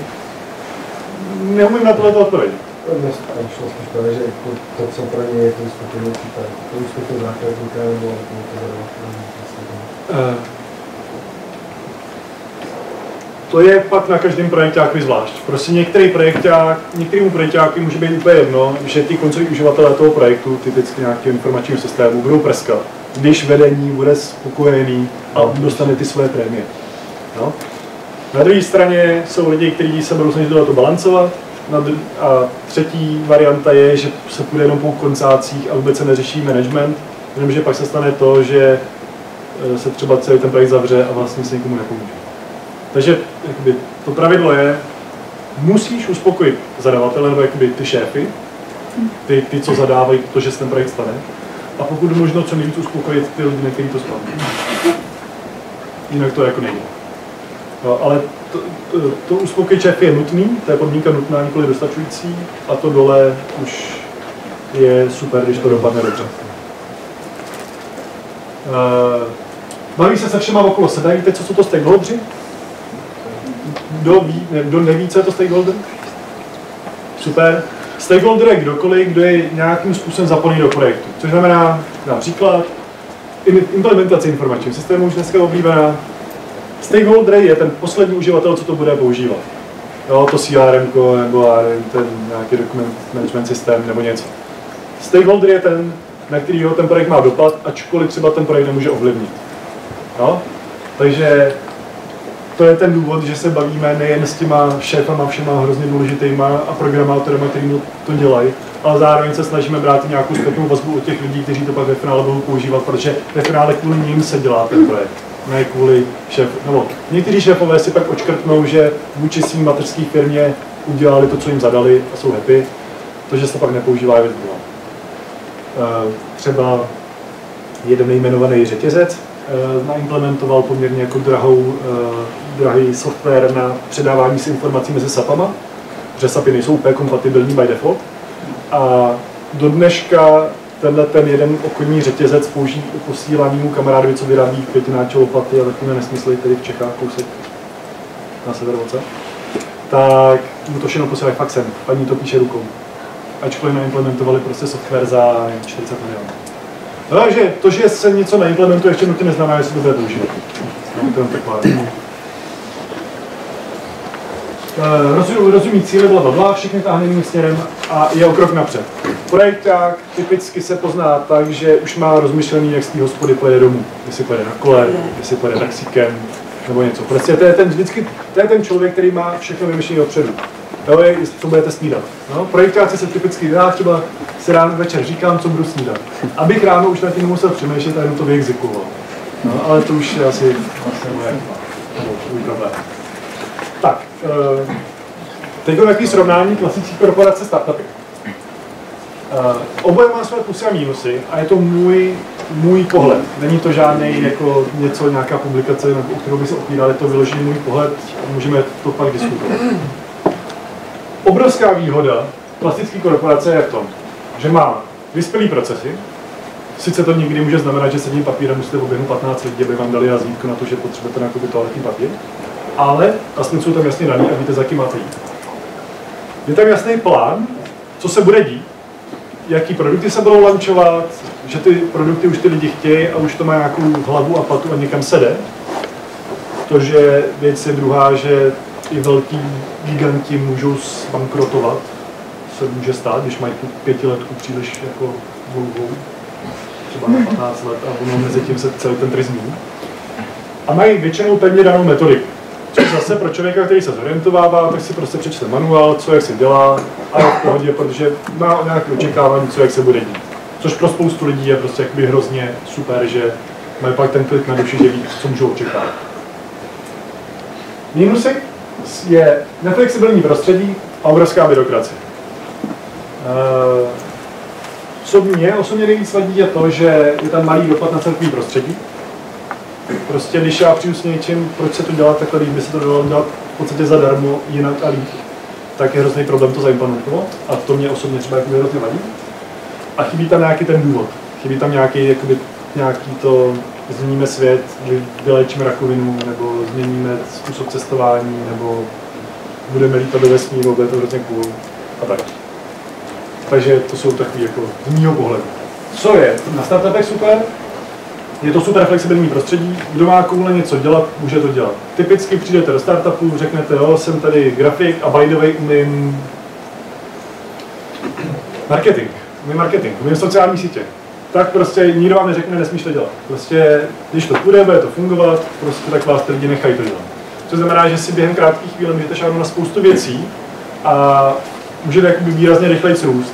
Neumím na tohle odpovědět. Mně šlo spíš právě, že jako to, co pro ně je to uspokojení případ, to uspokojení zákazníka nebo to To je pak na každém projektáku zvlášť. Prostě některý projekták, některým projektáku může být úplně jedno, že ty koncoví uživatelé toho projektu, typicky nějakého informačního systému, budou prskat, když vedení bude spokojený a dostane ty své prémie. No. Na druhé straně jsou lidi, kteří se budou snažit to balancovat. A třetí varianta je, že se půjde jenom po koncácích a vůbec se neřeší management, jenomže pak se stane to, že eh, se třeba celý ten projekt zavře a vlastně se nikomu nepomůže. Takže jakoby, to pravidlo je, musíš uspokojit zadavatele nebo jakoby, ty šéfy, ty, ty, co zadávají to, že se ten projekt stane, a pokud možno co nejvíc uspokojit ty lidi, který to spadne. Jinak to jako nejde. No, ale to, to, to uspokojit šéfy je nutný, to je podmínka nutná, nikoli dostačující, a to dole už je super, když to dopadne dobře. Uh, baví se se všema okolo sebe, víte, co jsou to stakeholdři? Kdo, ví, ne, kdo neví, co je to stakeholder? Super. Stakeholder je kdokoliv, kdo je nějakým způsobem zapojený do projektu. Což znamená například implementace informačního systému, už dneska oblíbená. Stakeholder je ten poslední uživatel, co to bude používat. Jo, to CRM nebo ten nějaký dokument management systém nebo něco. Stakeholder je ten, na kterýho ten projekt má dopad, ačkoliv třeba ten projekt nemůže ovlivnit. No? Takže to je ten důvod, že se bavíme nejen s těma šéfama všema hrozně důležitýma a programátorama, kteří to dělají, ale zároveň se snažíme brát nějakou zpětnou vazbu od těch lidí, kteří to pak ve finále budou používat, protože ve finále kvůli ním se dělá ten projekt, ne kvůli šéf. Nebo někteří šéfové si pak očkrtnou, že vůči svým mateřské firmě udělali to, co jim zadali a jsou happy, to, že se pak nepoužívá je. Eh, Třeba jeden nejmenovaný řetězec naimplementoval poměrně jako drahou, eh, drahý software na předávání si informací mezi SAPama, že SAPy nejsou úplně kompatibilní by default. A do dneška tenhle ten jeden okolní řetězec použí posílanému kamarádovi, co vyrábí květináče lopaty a takové nesmysly, tedy v Čechách kousek na severovoce, tak mu to všechno posílají faxem, paní to píše rukou. Ačkoliv neimplementovali prostě software za nevím, 40 milionů. Takže to, že se něco neimplementuje, ještě nutně neznamená, že se to bude používat. No, to je. Eh, Rozumí, rozumí cíle, bla, bla, bla, všechny táhne jiným směrem a je o krok napřed. Projekták typicky se pozná tak, že už má rozmyšlený, jak z té hospody pojede domů. Jestli pojede na kole, jestli pojede taxíkem, nebo něco. Prostě to je ten, vždycky, to je ten člověk, který má všechno vymyšlené dopředu. Jo, je, co budete snídat. No, projektáci se typicky, já třeba si ráno večer říkám, co budu snídat. Abych ráno už na tím nemusel přemýšlet a jenom to vyexekuoval. No, ale to už je asi vlastně moje, problém. Tak, uh, teď nějaký srovnání klasických korporace startupy. Uh, oboje má své plusy a mínusy a je to můj, můj pohled. Není to žádný jako něco, nějaká publikace, o kterou by se opírali, to vyloží můj pohled a můžeme to pak diskutovat. Obrovská výhoda klasické korporace je v tom, že má vyspělý procesy, Sice to někdy může znamenat, že s jedním papírem musíte oběhnout 15 lidí, aby vám dali razítko na to, že potřebujete nakoupit toaletní papír, ale vlastně jsou tam jasně daný a víte, za kým máte jít. Je tam jasný plán, co se bude dít, jaký produkty se budou lančovat, že ty produkty už ty lidi chtějí a už to má nějakou hlavu a patu a někam se jde. To, že věc je druhá, že i velký giganti můžou zbankrotovat, se může stát, když mají tu pětiletku příliš jako dlouhou, třeba na 15 let a ono mezi tím se celý ten změní. A mají většinou pevně danou metodiku. Což zase pro člověka, který se zorientovává, tak si prostě přečte manuál, co jak se dělá a je v pohodě, protože má nějaké očekávání, co jak se bude dít. Což pro spoustu lidí je prostě jakoby hrozně super, že mají pak ten klik na duši, že ví, co můžou očekávat. Mínusy je neflexibilní prostředí a obrovská byrokracie. Uh, co mě osobně nejvíc vadí je to, že je tam malý dopad na celkový prostředí. Prostě když já přijdu s něčím, proč se to dělá takhle, když by se to dalo dělat v podstatě zadarmo jinak a líp, tak je hrozný problém to zaimplementovat a to mě osobně třeba jako hrozně vadí. A chybí tam nějaký ten důvod. Chybí tam nějaký, jakoby, nějaký to, změníme svět, vy- vylečíme rakovinu, nebo změníme způsob cestování, nebo budeme lítat do vesmíru, bude to hrozně cool a tak. Takže to jsou takový jako z mýho pohledu. Co je na startupech super? Je to super flexibilní prostředí, kdo má koule něco dělat, může to dělat. Typicky přijdete do startupu, řeknete, jo, jsem tady grafik a by the way umím marketing, umím marketing, umím sociální sítě. Tak prostě nikdo vám neřekne, nesmíš to dělat. Prostě, když to půjde, bude to fungovat, prostě tak vás ty lidi nechají to dělat. Což znamená, že si během krátké chvíle můžete šáhnout na spoustu věcí a můžete jakoby výrazně rychleji růst.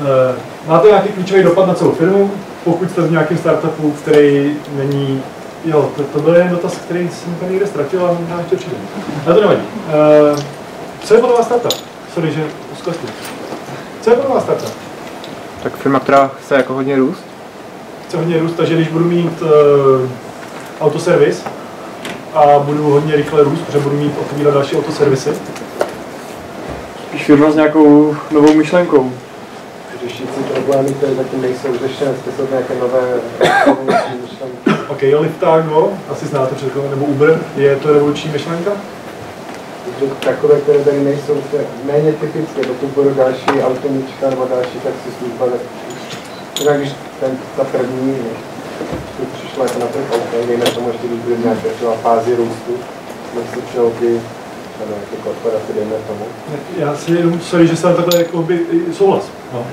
Eh, Má to nějaký klíčový dopad na celou firmu, pokud jste v nějakém startupu, který není... Jo, to, to byl jen dotaz, který jsem tam někde ztratil a možná ještě přijde. Ale to nevadí. Uh, co je podle vás startup? Sorry, že zkostím. Co je podle vás startup? Tak firma, která chce jako hodně růst. Chci hodně růst, takže když budu mít uh, autoservis a budu hodně rychle růst, protože budu mít otvírat další autoservisy, Spíš firma s nějakou novou myšlenkou. Si problémy, které zatím nejsou řešené, způsob nějaké nové myšlenky. OK, Liftago, asi znáte předtím, nebo Uber, je to revoluční myšlenka? Takže takové, které tady nejsou, méně typické, pokud budou další automička nebo další taxislužba, tak třeba když ten, ta první, tu přišla jako na trh auto, dejme tomu ještě, když bude v nějaké třeba fázi růstu, tak se člověk nějaké dejme tomu. Já si jenom, sorry, že jsem takhle jako by, souhlas. No.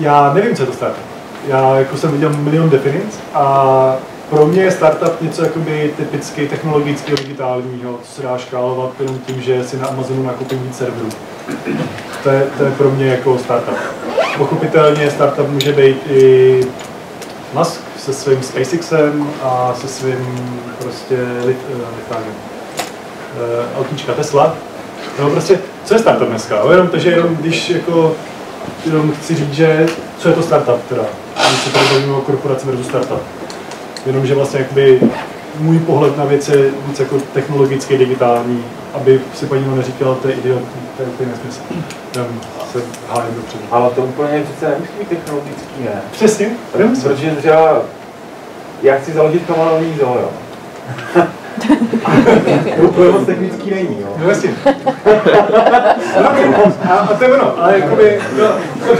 Já nevím, co je to startup. Já jako jsem viděl milion definic a pro mě je startup něco jakoby typicky technologického, digitálního, co se dá škálovat jenom tím, že si na Amazonu nakoupím víc serverů. To je, to je pro mě jako startup. Pochopitelně startup může být i Musk se svým SpaceXem a se svým prostě lit, litágem. Uh, autíčka Tesla. No prostě, co je startup dneska? Jo, Jenom to, že jenom když jako jenom chci říct, že co je to startup teda, když se tady bavíme o korporaci versus startup. Jenomže vlastně jakoby můj pohled na věc je víc jako technologický, digitální, aby si paní Nino neříkala, to je idiot, to je úplně nesmysl. Jenom se hájím dopředu. Ale to úplně přece nemusí být technologický, ne? Přesně, nemusím. Protože třeba já chci založit kamarovní zoo, jo. to úplně moc technický není, jo. No jasně. No, a, a to je ono, ale jakoby, no,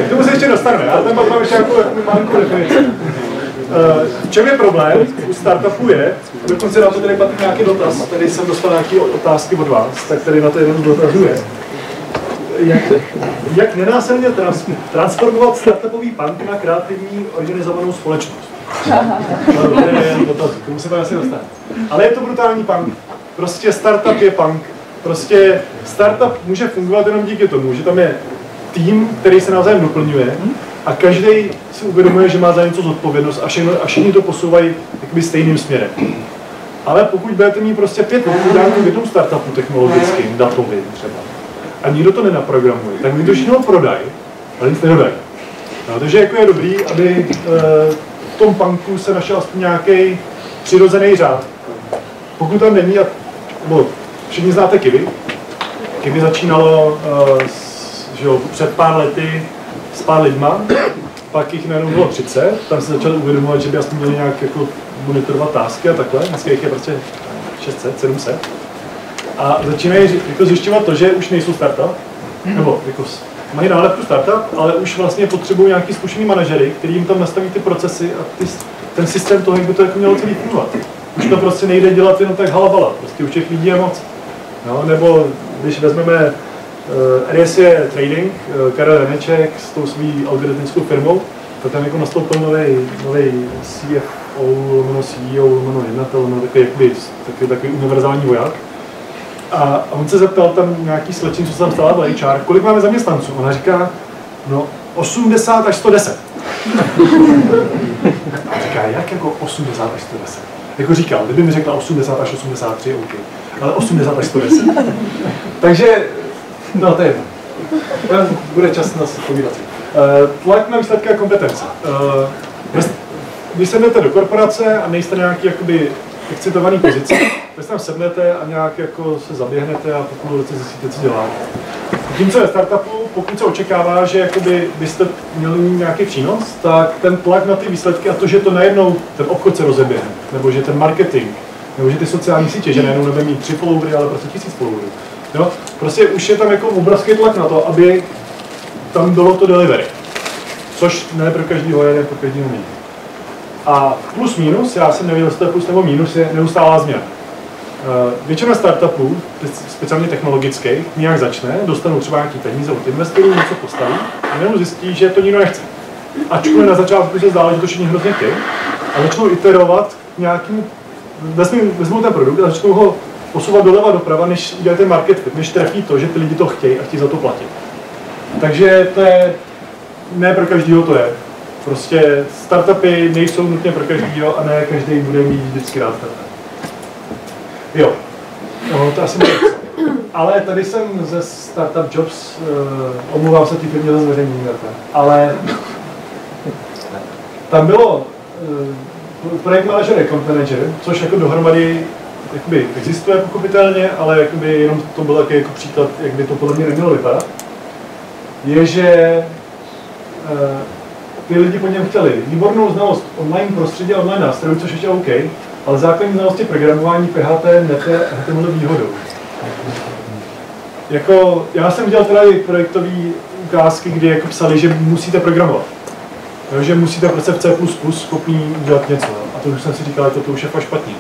k tomu se ještě dostaneme, ale tam mám ještě jako malou definici. Eh, V čem je problém u startupu je, dokonce na to tady patří nějaký dotaz, tady jsem dostal nějaké otázky od vás, tak tady na to jeden z dotazů je. Jak, jak nenásilně trans, transformovat startupový punk na kreativní organizovanou společnost? K tomu se to asi dostane. Ale je to brutální punk. Prostě startup je punk. Prostě startup může fungovat jenom díky tomu, že tam je tým, který se navzájem doplňuje a každý si uvědomuje, že má za něco zodpovědnost a, všechno, a všichni to posouvají jakoby stejným směrem. Ale pokud budete mít prostě pět obchodníků v jednom startupu technologickým, datovým třeba, a nikdo to nenaprogramuje, tak oni to všechno prodají, ale nic nedodají. No, takže jako je dobrý, aby e, v tom punku se našel aspoň nějaký přirozený řád. Pokud tam není, a, nebo všichni znáte Kiwi, Kiwi začínalo e, s, že jo, před pár lety s pár lidma, pak jich najednou bylo 30, tam se začali uvědomovat, že by aspoň měli nějak jako monitorovat tásky a takhle, dneska jich je prostě 600, 700. A začínají jako zjišťovat to, že už nejsou startup, nebo jako mají nálepku startup, ale už vlastně potřebují nějaký zkušený manažery, který jim tam nastaví ty procesy a ty, ten systém toho, jak by to jako mělo celý fungovat. Už to prostě nejde dělat jenom tak halabala, prostě už těch lidí je moc. No, nebo když vezmeme uh, RS je trading, uh, Karel Reneček s tou svý algoritmickou firmou, tak tam jako nastoupil nový, nový CFO, CEO, jednatel, takový, takový, takový univerzální voják. A, on se zeptal tam nějaký slečin, co se tam stala v HR, kolik máme zaměstnanců? Ona říká, no 80 až 110. A říká, jak jako 80 až 110? Jako říkal, kdyby mi řekla 80 až 83, OK. Ale 80 až 110. Takže, no to je jedno. Bude čas na povídat. Uh, tlak na výsledky a kompetence. Když se jdete do korporace a nejste nějaký jakoby excitovaný pozici, tak se tam sednete a nějak jako se zaběhnete a po půl roce zjistíte, co děláte. Zatímco ve startupu, pokud se očekává, že jakoby byste měli nějaký přínos, tak ten tlak na ty výsledky a to, že to najednou ten obchod se rozeběhne, nebo že ten marketing, nebo že ty sociální sítě, že najednou nebude mít tři followery, ale prostě tisíc followerů. Jo? Prostě už je tam jako obrovský tlak na to, aby tam bylo to delivery. Což ne pro každého je, ne pro každého není. A plus minus, já jsem nevěděl, jestli to je plus nebo minus, je neustálá změna. Eh, Většina startupů, speciálně technologických, nějak začne, dostanou třeba nějaký peníze od investorů, něco postaví a jenom zjistí, že to nikdo nechce. Ačkoliv na začátku se zdálo, že to všichni hrozně chtějí, a začnou iterovat k nějakému, vezmou, ten produkt a začnou ho posouvat doleva doprava, než udělají ten market fit, než trefí to, že ty lidi to chtějí a chtějí za to platit. Takže to je, ne pro každého to je. Prostě startupy nejsou nutně pro každého a ne každý bude mít vždycky rád startup. Jo, no, to asi můžu. Ale tady jsem ze Startup Jobs, uh, omlouvám se ty firmě za zveřejnění data, ale tam bylo uh, projekt manager, account manager, což jako dohromady jakoby existuje pochopitelně, ale jakoby jenom to byl takový jako příklad, jak by to podle mě nemělo vypadat, je, že uh, ty lidi po něm chtěli výbornou znalost online prostředí, online nástrojů, což ještě OK, ale základní znalosti programování PHP nete HTML výhodou. Jako, já jsem viděl teda i projektové ukázky, kdy jako psali, že musíte programovat. Jo, že musíte prostě v C++ schopný udělat něco. A to už jsem si říkal, že to, to už je fakt špatně.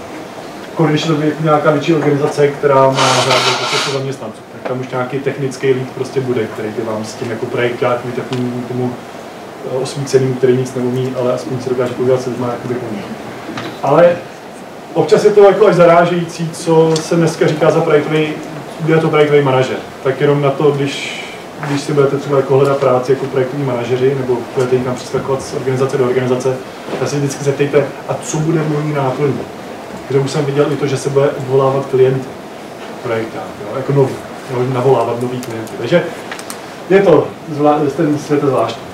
Jako když je to nějaká větší organizace, která má řádně prostě zaměstnanců, tak tam už nějaký technický lead prostě bude, který by vám s tím jako projekt dělat tomu osvíceným, který nic neumí, ale aspoň si dokáže udělat, co má jakoby umí. Ale občas je to jako až zarážející, co se dneska říká za projektový, je to projektový manažer. Tak jenom na to, když, když si budete třeba jako hledat práci jako projektoví manažeři, nebo budete někam přeskakovat z organizace do organizace, tak se vždycky zeptejte, a co bude můj náplň? Kde už jsem viděl i to, že se bude odvolávat klienty projektách, jo, jako nový, jo, navolávat nový klienty. Takže je to, ten svět zvláštní.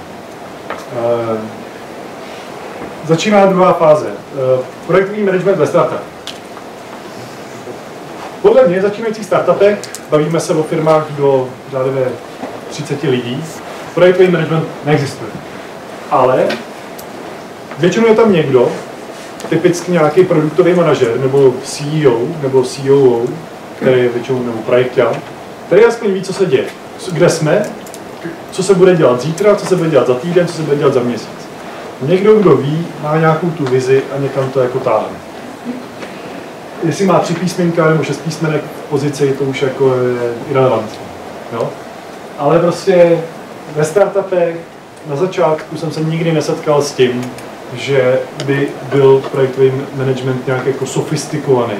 Uh, začíná druhá fáze. Uh, projektový management ve startup. Podle mě začínajících startupech, bavíme se o firmách do řádově 30 lidí, projektový management neexistuje. Ale většinou je tam někdo, typicky nějaký produktový manažer, nebo CEO, nebo COO, který je většinou nebo projekta, který aspoň ví, co se děje. Kde jsme, co se bude dělat zítra, co se bude dělat za týden, co se bude dělat za měsíc. Někdo, kdo ví, má nějakou tu vizi a někam to jako táhne. Jestli má tři písmenka nebo šest písmenek v pozici, to už jako je irrelevantní. Jo? Ale prostě ve startupech na začátku jsem se nikdy nesetkal s tím, že by byl projektový management nějak jako sofistikovaný.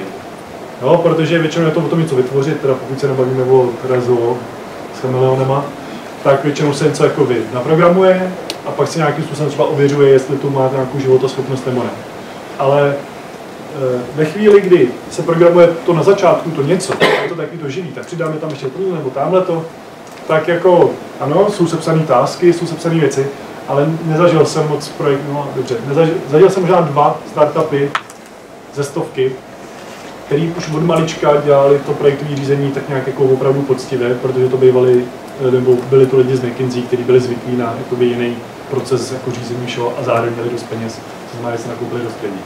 Jo, protože většinou je to o tom něco vytvořit, teda pokud se nebavíme o Rezo s chameleonema, tak většinou se něco jako vy naprogramuje a pak se nějakým způsobem třeba ověřuje, jestli to má nějakou životoschopnost nebo ne. Ale e, ve chvíli, kdy se programuje to na začátku, to něco, je to taky to živý, tak přidáme tam ještě to nebo tamhle to, tak jako ano, jsou sepsané tásky, jsou sepsané věci, ale nezažil jsem moc projekt, no dobře, nezažil, zažil jsem možná dva startupy ze stovky, který už od malička dělali to projektové řízení tak nějak jako opravdu poctivé, protože to bývali, nebo byli to lidi z McKinsey, kteří byli zvyklí na jakoby jiný proces jako řízení všeho a zároveň měli dost peněz, to znamená, že se nakoupili dost lidí.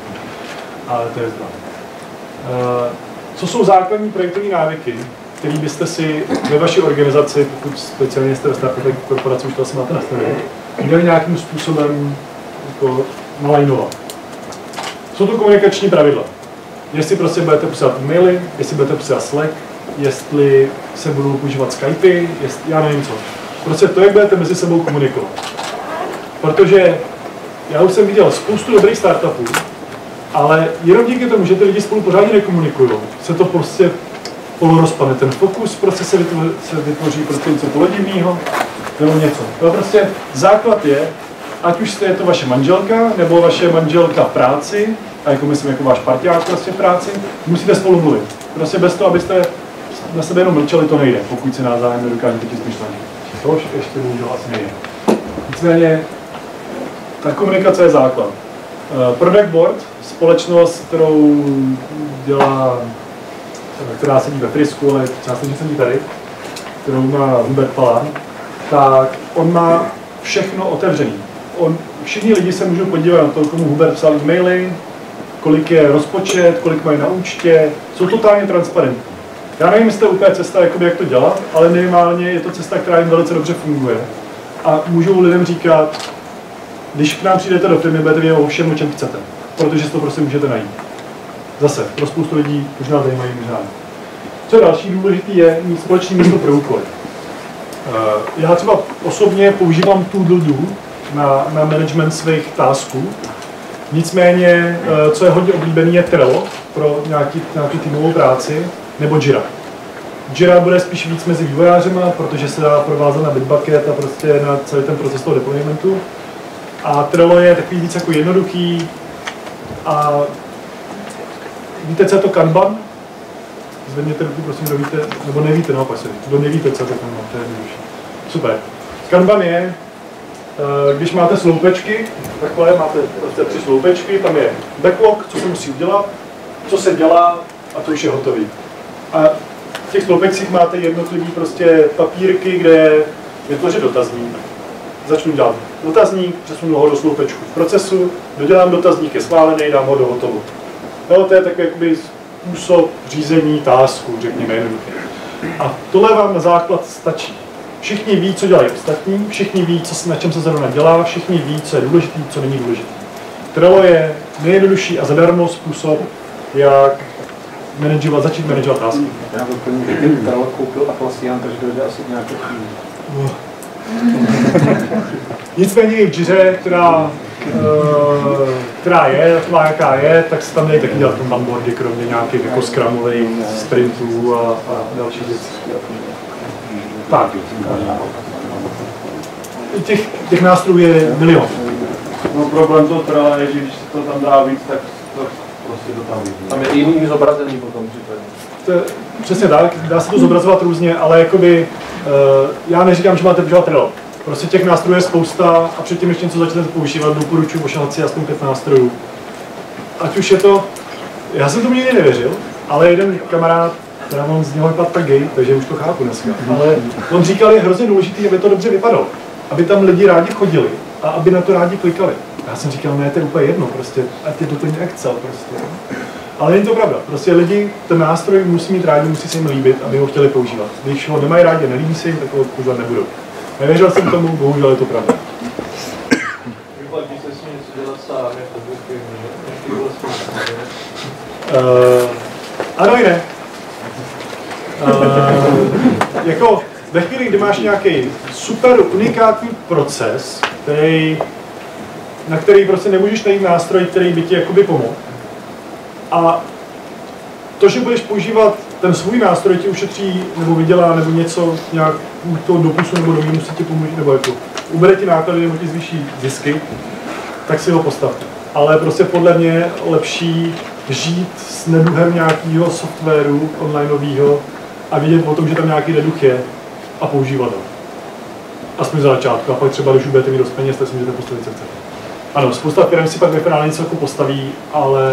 Ale to je zda. Uh, co jsou základní projektové návyky, které byste si ve vaší organizaci, pokud speciálně jste ve startupové korporaci, už to asi máte nastavené, měli nějakým způsobem jako nalajnovat. Jsou to komunikační pravidla jestli prostě budete posílat e-maily, jestli budete posílat Slack, jestli se budou používat Skypey, jestli, já nevím co. Prostě to, jak budete mezi sebou komunikovat. Protože já už jsem viděl spoustu dobrých startupů, ale jenom díky tomu, že ty lidi spolu pořádně nekomunikují, se to prostě polorozpadne. Ten fokus prostě se vytvoří, se vytvoří prostě něco podivného nebo něco. To prostě základ je, ať už je to vaše manželka, nebo vaše manželka práci, a jako myslím jako váš partiák prostě práci, musíte spolu mluvit. Prostě bez toho, abyste na sebe jenom mlčeli, to nejde, pokud si navzájem nedokážete ti myšlení. To už ještě bohužel asi nejde. Nicméně, ta komunikace je základ. Uh, Product Board, společnost, kterou dělá, která sedí ve Frisku, ale částečně sedí tady, kterou má Hubert Palán, tak on má všechno otevřený. On, všichni lidi se můžou podívat na to, komu Hubert psal e-maily, kolik je rozpočet, kolik mají na účtě, jsou totálně transparentní. Já nevím, jestli to úplně cesta, jakoby, jak to dělat, ale minimálně je to cesta, která jim velice dobře funguje. A můžou lidem říkat, když k nám přijdete do firmy, budete vědět o všem, o čem chcete, protože si to prostě můžete najít. Zase, pro spoustu lidí možná zajímají, možná ne. Co další důležitý je mít společné místo pro úkoly. Eh, Já třeba osobně používám Toodle-Do na, na management svých tasků, nicméně, eh, co je hodně oblíbený, je Trello pro nějaký, nějaký týmovou práci, nebo Jira. Jira bude spíš víc mezi vývojářema, protože se dá provázat na Bitbucket a prostě na celý ten proces toho deploymentu. A Trello je takový víc jako jednoduchý a víte, co je to Kanban? Zvedněte ruku, prosím, kdo víte, nebo nevíte, naopak se kdo nevíte, co je to Kanban, to je jednodušší. Super. Kanban je, eh, když máte sloupečky, takhle máte prostě tři sloupečky, tam je backlog, co se musí udělat, co se dělá a to už je hotový. A v těch sloupečcích máte jednotlivý prostě papírky, kde vytvořit dotazník. Začnu dělat dotazník, přesunu ho do sloupečku v procesu, dodělám dotazník, je schválený, dám ho do hotovo. No, to je takový jakoby způsob řízení tásku, řekněme jednoduše. A tohle vám na základ stačí. Všichni ví, co dělají ostatní, všichni ví, co, na čem se zrovna dělá, všichni ví, co je důležité, co není důležité. Trello je nejjednodušší a zadarmo způsob, jak manažovat, začít manažovat tásky. Já doplním, že Trello koupil Atlassian, takže dojde asi nějaké. Nicméně i v Jiře, která, eh, která je, taková jaká je, tak se tam dají taky dělat kanbanboardy, kromě nějakých jako scrumových sprintů a, a dalších věcí. Tak. Těch, těch nástrojů je milion. No problém toho trela je, že když se to tam dá víc, tak to prostě to tam vidí. Tam je jiný zobrazení potom případně. To je přesně tak, dá se to zobrazovat různě, ale jakoby, uh, já neříkám, že máte používat Trello. Prostě těch nástrojů je spousta a předtím, ještě něco začnete používat, doporučuji ošahat si aspoň pět nástrojů. Ať už je to, já jsem tomu nikdy nevěřil, ale jeden kamarád, teda on z něho vypadl tak gay, takže už to chápu dneska, ale on říkal, je hrozně důležité, aby to dobře vypadalo, aby tam lidi rádi chodili a aby na to rádi klikali. Já jsem říkal, ne, to je úplně jedno, prostě, ať je to ten Excel prostě. Ale není to pravda. Prostě lidi ten nástroj musí mít rádi, musí se jim líbit, aby ho chtěli používat. Když ho nemají rádi a nelíbí se jim, tak ho používat nebudou. Nevěřil jsem tomu, bohužel je to pravda. Uh, ano i ne. Uh, jako ve chvíli, kdy máš nějaký super unikátní proces, který, na který prostě nemůžeš najít nástroj, který by ti jakoby pomohl. A to, že budeš používat ten svůj nástroj, ti ušetří nebo vydělá nebo něco, nějak to dopusu nebo do mínusu ti pomůže, nebo jako ubere ti náklady nebo ti zvýší zisky, tak si ho postavte. Ale prostě podle mě lepší žít s neduhem nějakého softwaru onlineového a vědět o tom, že tam nějaký neduch je a používat ho. Aspoň za začátku. A pak třeba, když už budete mít dost peněz, tak si můžete postavit, co chcete. Ano, spousta firm si pak ve finále něco jako postaví, ale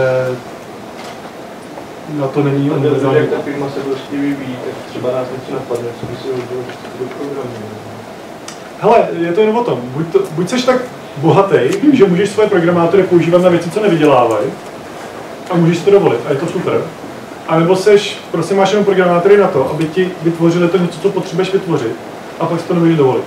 na to není univerzální. jak ta firma se prostě vyvíjí, tak třeba nás něco napadne, co by si hodilo do programu. Hele, je to jen o tom. Buď, to, buď seš tak bohatý, že můžeš svoje programátory používat na věci, co nevydělávají, a můžeš si to dovolit, a je to super. A nebo seš, prostě máš jenom programátory na to, aby ti vytvořili to něco, co potřebuješ vytvořit, a pak si to nemůžeš dovolit.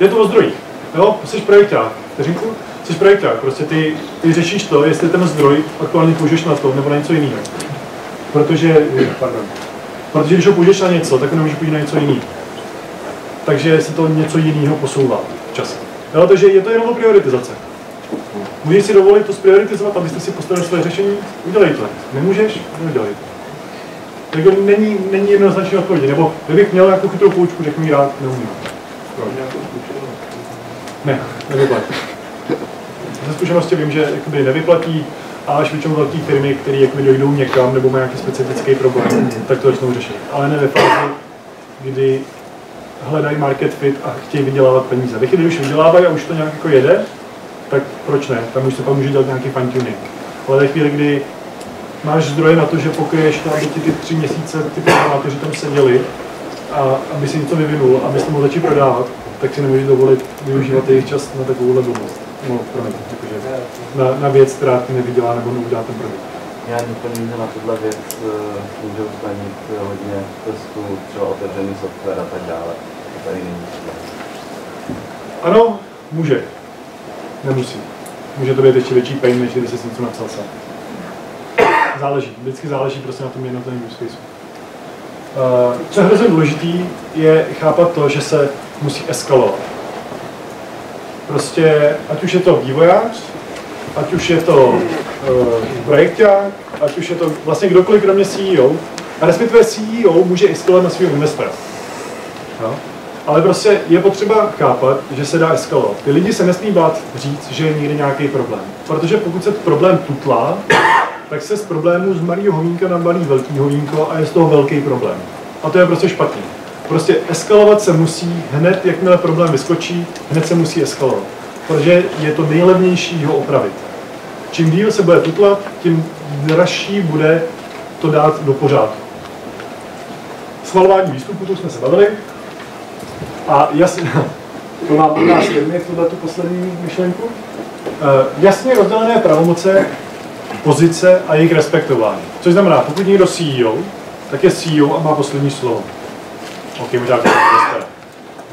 Je to o zdrojích. Jo, jsi projekták. Vteřinku? Jsi projekták. Prostě ty, ty řešíš to, jestli ten zdroj aktuálně použiješ na to, nebo na něco jiného. Protože, pardon, protože když ho použiješ na něco, tak ho nemůžeš použít na něco jiného takže se to něco jiného posouvá v čase. Jo, takže je to jenom o prioritizace. Můžeš si dovolit to sprioritizovat, abyste si postavili své řešení, udělej to. Nemůžeš, neudělej to. Takže není, není jednoznačné odpovědi. Nebo kdybych měl nějakou chytrou poučku, řeknu mi rád, neumím. Ne, nevyplatí. Ze zkušenosti vím, že jakoby nevyplatí a až většinou velké firmy, které jakoby dojdou někam nebo mají nějaký specifický problém, tak to začnou řešit. Ale ne ve fázi, kdy hledají market fit a chtějí vydělávat peníze. Ve chvíli, když už vydělávají a už to nějak jako jede, tak proč ne? Tam už se pak může dělat nějaký fine tuning. Ale ve chvíli, kdy máš zdroje na to, že pokryješ aby ti ty tři měsíce ty programátoři tam seděli, a aby si něco vyvinul, aby si mohl začít prodávat, tak si nemůžeš dovolit využívat jejich čas na takovouhle blbost. No, promiň, jakože na, na věc, která ti nevydělá nebo neudělá ten produkt. Já doplním, že na tuhle věc eh, můžou splnit hodně testů, třeba otevřený software a tak dále. Tady není. Ano, může. Nemusí. Může to být ještě větší pain, než když jsi něco napsal sám. Záleží. Vždycky záleží prostě na tom jednotlivém use caseu. Uh, co je hrozně důležitý, je chápat to, že se musí eskalovat. Prostě, ať už je to vývojář, ať už je to uh, projekták, ať už je to vlastně kdokoliv kromě CEO, a respektive CEO může eskalovat na svého investora. Jo? Ale prostě je potřeba chápat, že se dá eskalovat. Ty lidi se nesmí bát říct, že je někdy nějaký problém. Protože pokud se problém tutlá, tak se z problému z malého hovínka na malý velký hovínko a je z toho velký problém. A to je prostě špatně. Prostě eskalovat se musí hned, jakmile problém vyskočí, hned se musí eskalovat. Protože je to nejlevnější ho opravit. Čím díl se bude tutlat, tím dražší bude to dát do pořádku. Schvalování výstupu, to jsme se bavili. A jasně, to mám u nás firmy, tuhle tu poslední myšlenku. Uh, jasně rozdělené pravomoce, pozice a jejich respektování. Což znamená, pokud někdo CEO, tak je CEO a má poslední slovo. OK, možná to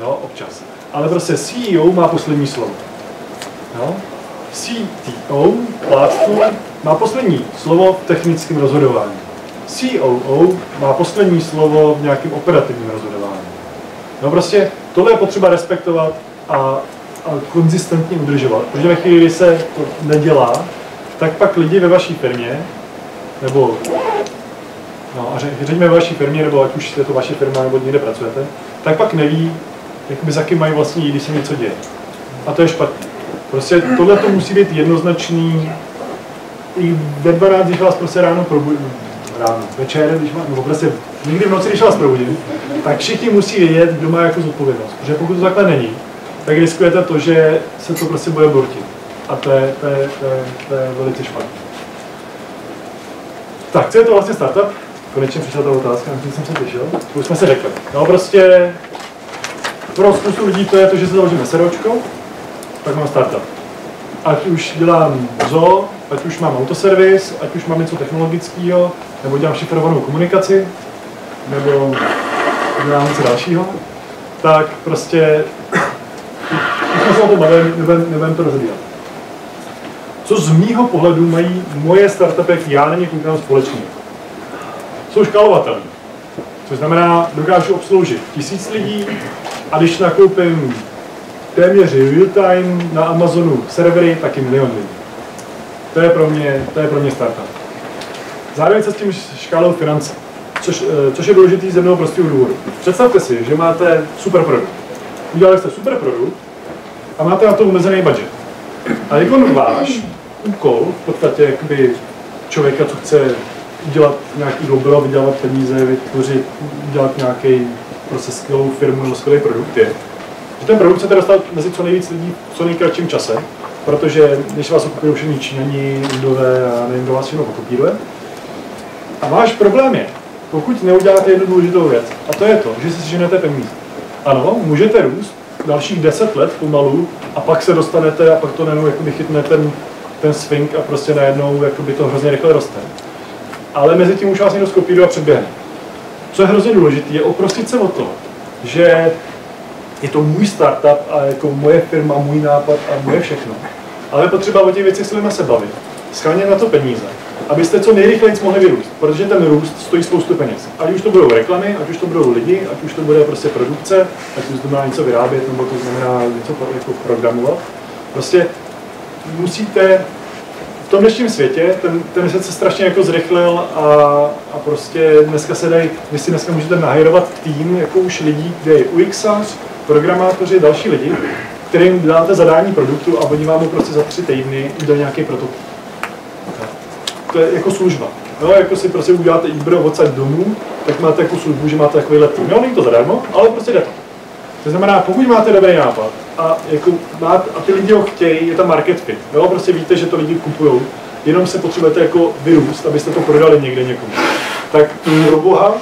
Jo, občas. Ale prostě CEO má poslední slovo. Jo? CTO, plátců, má poslední slovo v technickém rozhodování. COO má poslední slovo v nějakém operativním rozhodování. No prostě tohle je potřeba respektovat a, a konzistentně udržovat, protože ve chvíli, kdy se to nedělá, tak pak lidi ve vaší firmě, nebo no, a řekněme ve vaší firmě, nebo ať už je to vaše firma, nebo někde pracujete, tak pak neví, jakoby za kým mají vlastně když se něco děje. A to je špatně. Prostě tohle to musí být jednoznačný. I ve 12, když vás prostě ráno probudím, ráno, večer, když má, nebo prostě někdy v noci, když vás probudím, tak všichni musí vědět, kdo má jako zodpovědnost. Protože pokud to takhle není, tak riskujete to, že se to prostě bude bortit. A to je, to je, to je, to je velice špatné. Tak, co je to vlastně startup? Konečně přišla ta otázka, na jsem se těšil. Už jsme se řekli. No prostě pro spoustu lidí to je to, že se založíme seročko, tak mám startup. Ať už dělám zoo, ať už mám autoservis, ať už mám něco technologického, nebo dělám šifrovanou komunikaci, nebo dělám něco dalšího, tak prostě už jsme se o tom bavili, nebudeme, nebudeme to rozvíjet. Co z mýho pohledu mají moje startupy, jak já na ně koukám společně? Jsou škálovatelné. Což znamená, dokážu obsloužit tisíc lidí a když nakoupím téměř real time na Amazonu servery, taky milion lidí. To je pro mě, to je pro mě startup. Zároveň se s tím škálou finance, což, eh, což je důležitý z jednoho prostého důvodu. Představte si, že máte super produkt. Udělali jste super produkt a máte na to omezený budget. A jako váš úkol, v podstatě jakoby člověka, co chce udělat nějaký dobro, vydělat peníze, vytvořit, udělat nějaký prostě skvělou firmu nebo skvělý produkt je, že ten produkt chcete dostat mezi co nejvíc lidí v co nejkratším čase, protože když vás okupují všichni Číňani, Indové a nevím, kdo vás všechno okupíruje. A váš problém je, pokud neuděláte jednu důležitou věc, a to je to, že si ženete peníze. Ano, můžete růst dalších 10 let pomalu a pak se dostanete a pak to najednou jakoby chytne ten, ten swing a prostě najednou jakoby to hrozně rychle roste. Ale mezi tím už vás někdo skopíruje a předběhne. Co je hrozně důležité, je oprostit se o to, že je to můj startup a jako moje firma, můj nápad a moje všechno. Ale potřeba o těch věcech se bavit. Schánět na to peníze, abyste co nejrychleji mohli vyrůst, protože ten růst stojí spoustu peněz. Ať už to budou reklamy, ať už to budou lidi, ať už to bude prostě produkce, ať už to znamená něco vyrábět, nebo to znamená něco jako programovat. Prostě musíte v tom dnešním světě, ten, ten svět se strašně jako zrychlil a, a prostě dneska se dají, vy si dneska můžete nahajrovat tým jako už lidí, kde je UXař, programátoři, další lidi, kterým dáte zadání produktu a oni vám ho prostě za tři týdny udělají nějaký prototyp. To je jako služba. No, jako si prostě uděláte Ibro odsaď domů, tak máte jako službu, že máte takovýhle tým. Jo, není to zadarmo, ale prostě jde to. To znamená, pokud máte dobrý nápad a, jako máte, a ty lidi ho chtějí, je tam market fit. Jo, prostě víte, že to lidi kupují, jenom se potřebujete jako vyrůst, abyste to prodali někde někomu. Tak pro boha,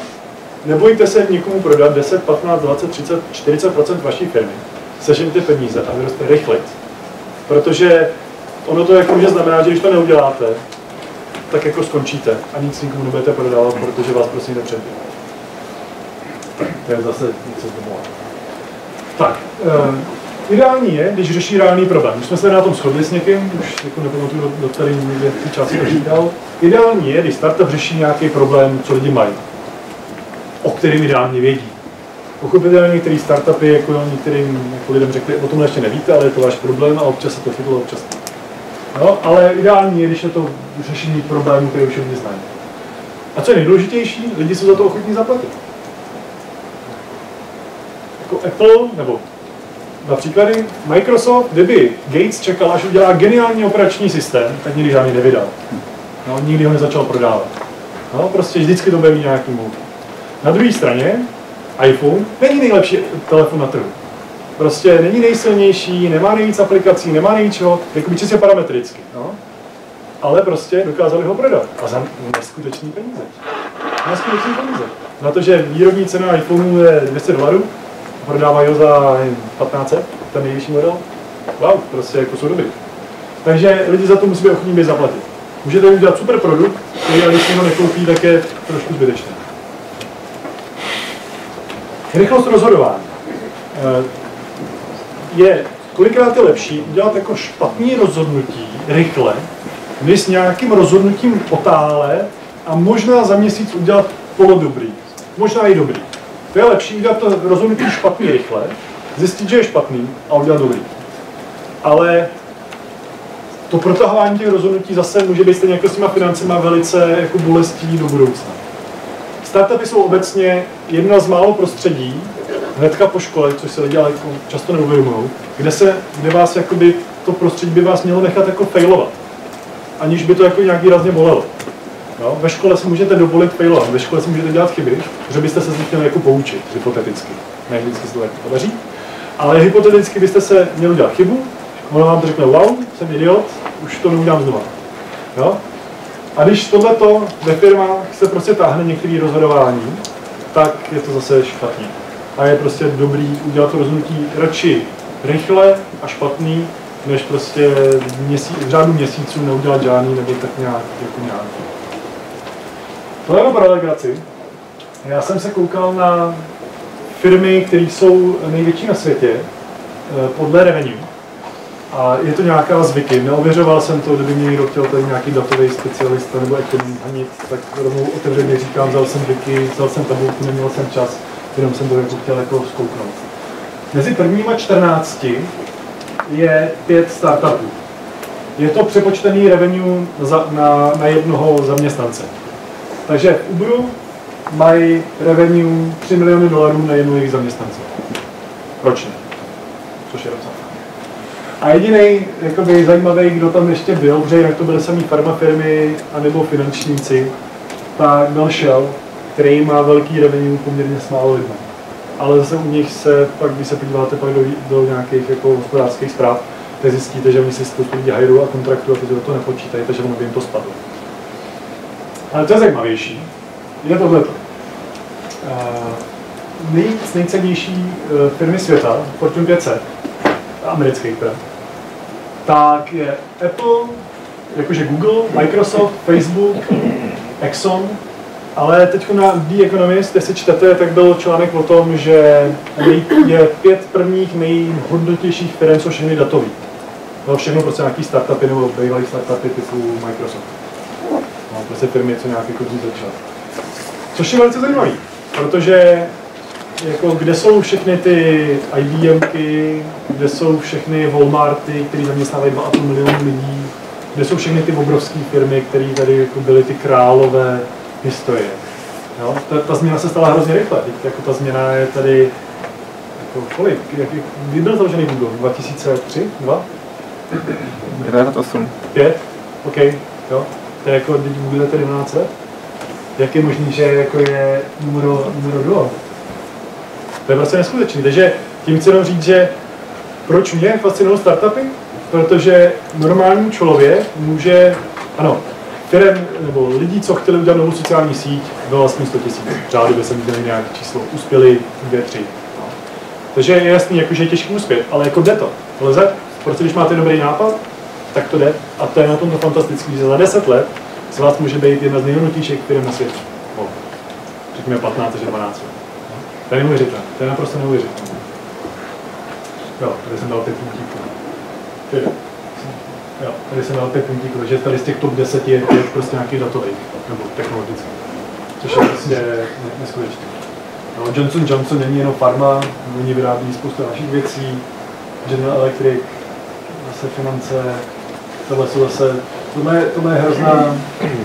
nebojte se někomu prodat 10, 15, 20, 30, 40% vaší firmy. Sežeňte peníze a vyroste rychle. Protože ono to jako může znamenat, že když to neuděláte, tak jako skončíte a nic nikomu nebudete prodávat, protože vás prostě nepředběhne. Tak, to je zase něco z domova. Tak, uh, ideální je, když řeší reálný problém. Už jsme se na tom shodli s někým, už jako nepamatuju, do, do který někde ty části říkal. Ideální je, když startup řeší nějaký problém, co lidi mají, o kterým ideálně vědí. Pochopitelně některé startupy, jako některým jako lidem řekli, o tom ještě nevíte, ale je to váš problém a občas se to chytlo, občas ne. No, ale ideální je, když je to řešení problémů, které už lidi znají. A co je nejdůležitější, lidi jsou za to ochotní zaplatit. Jako Apple, nebo například Microsoft, kdyby Gates čekal, až udělá geniální operační systém, tak nikdy žádný nevydal. No, nikdy ho nezačal prodávat. No, prostě vždycky to bude mít nějaký mout. Na druhé straně, iPhone není nejlepší telefon na trhu. Prostě není nejsilnější, nemá nejvíc aplikací, nemá nejčeho, jako čistě parametricky. No. Ale prostě dokázali ho prodat. A za neskutečný peníze. Neskutečný peníze. Na to, že výrobní cena iPhoneu je 200 dolarů, prodávají ho za 1500, ten nejvyšší model. Wow, prostě jako jsou dobrý. Takže lidi za to musí být ochotní zaplatit. Můžete udělat super produkt, který ale když ho nekoupí, tak je trošku zbytečný. Rychlost rozhodování. Je kolikrát je lepší udělat jako špatný rozhodnutí rychle, než s nějakým rozhodnutím otále a možná za měsíc udělat polodobrý. Možná i dobrý. To je lepší udělat to rozhodnutí špatný rychle, zjistit, že je špatný a udělat dobrý. Ale to protahování těch rozhodnutí zase může být stejně jako s těma financema velice jako bolestí do budoucna. Startupy jsou obecně jedna z málo prostředí, hnedka po škole, což se ale jako často neuvědomují, kde, se, kde vás jakoby, to prostředí by vás mělo nechat jako failovat, aniž by to jako nějak výrazně bolelo. No, ve škole si můžete dovolit failovat, ve škole si můžete dělat chyby, že byste se z nich měli jako poučit, hypoteticky. Ne vždycky se to jako podaří. Ale hypoteticky byste se měli dělat chybu, ono vám to řekne, wow, jsem idiot, už to neudělám znova. Jo? A když tohleto ve firmách se prostě táhne některé rozhodování, tak je to zase špatně. A je prostě dobrý udělat to rozhodnutí radši rychle a špatný, než prostě měsíc, v řádu měsíců neudělat žádný nebo tak nějak jako nějak. To je pro legraci. Já jsem se koukal na firmy, které jsou největší na světě eh, podle revenue. A je to nějaká zvyky. Neověřoval jsem to, kdyby mě někdo chtěl tady nějaký datový specialista nebo ekonom hanit, tak rovnou otevřeně říkám, vzal jsem zvyky, vzal jsem tabulku, neměl jsem čas, jenom jsem to jako chtěl jako zkouknout. Mezi prvníma 14 je pět startupů. Je to přepočtený revenue za, na, na jednoho zaměstnance. Takže v Uberu mají revenue 3 miliony dolarů na jednu jejich zaměstnance. Ročně. Což je docela a jediný jakoby, zajímavý, kdo tam ještě byl, protože jinak to byly samý farmafirmy anebo finančníci, tak byl Shell, který má velký revenue poměrně s málo lidmi. Ale zase u nich se, pak, když se podíváte pak do, do nějakých jako hospodářských zpráv, tak zjistíte, že oni si spoustu lidí hajru a kontraktu a ty toho nepočítají, takže ono by jim to spadlo. Ale to je zajímavější. Je tohle. Uh, nejvíc nejcennější uh, firmy světa, Fortune 500, amerických teda, tak je Apple, jakože Google, Microsoft, Facebook, Exxon, ale teď na The Economist, jestli čtete, tak byl článek o tom, že je pět prvních nejhodnotějších firm, jsou všechny datový. No, všechno prostě nějaký startupy nebo bývalý startupy typu Microsoft. No, prostě firmy, co nějaký jako začal. Což je velice zajímavý, protože jako, kde jsou všechny ty IBMky, kde jsou všechny Walmarty, které zaměstnávají 2,5 milionu lidí, kde jsou všechny ty obrovské firmy, které tady jako byly ty králové historie. Jo? Ta, ta, změna se stala hrozně rychle. Teď, jako ta změna je tady jako kolik? Jak, jak, kdy byl založený Google? 2003? 2? 98. 5? OK, jo. To je jako, teď Google je 12 let. Jak je možný, že jako je numero, numero 2? To je prostě neskutečný. Takže Tím chci jenom říct, že proč mě fascinují startupy? Protože normální člověk může, ano, firm nebo lidí, co chtěli udělat novou sociální síť, bylo vlastně 100 tisíc. Řádově jsem viděl nějaké číslo. Uspěli dvě, tři. No. Takže je jasný, jako, že je těžký uspět, ale jako jde to. Lze, protože když máte dobrý nápad, tak to jde. A to je na tom to fantastické, že za 10 let z vás může být jedna z nejhodnotějších firm na světě. No. Řekněme 15 až 12 let. To je neuvěřitelné. To je naprosto neuvěřitelné. Jo, tady jsem dal pět puntíků. Jo, tady jsem dal pět puntíků, že tady z těch top 10 je pět prostě nějaký datový nebo technologický. Což je prostě neskutečné. No, Johnson Johnson není jenom farma, oni vyrábí spoustu dalších věcí, General Electric, zase finance, tohle jsou zase, tohle, je, tohle je hrozná,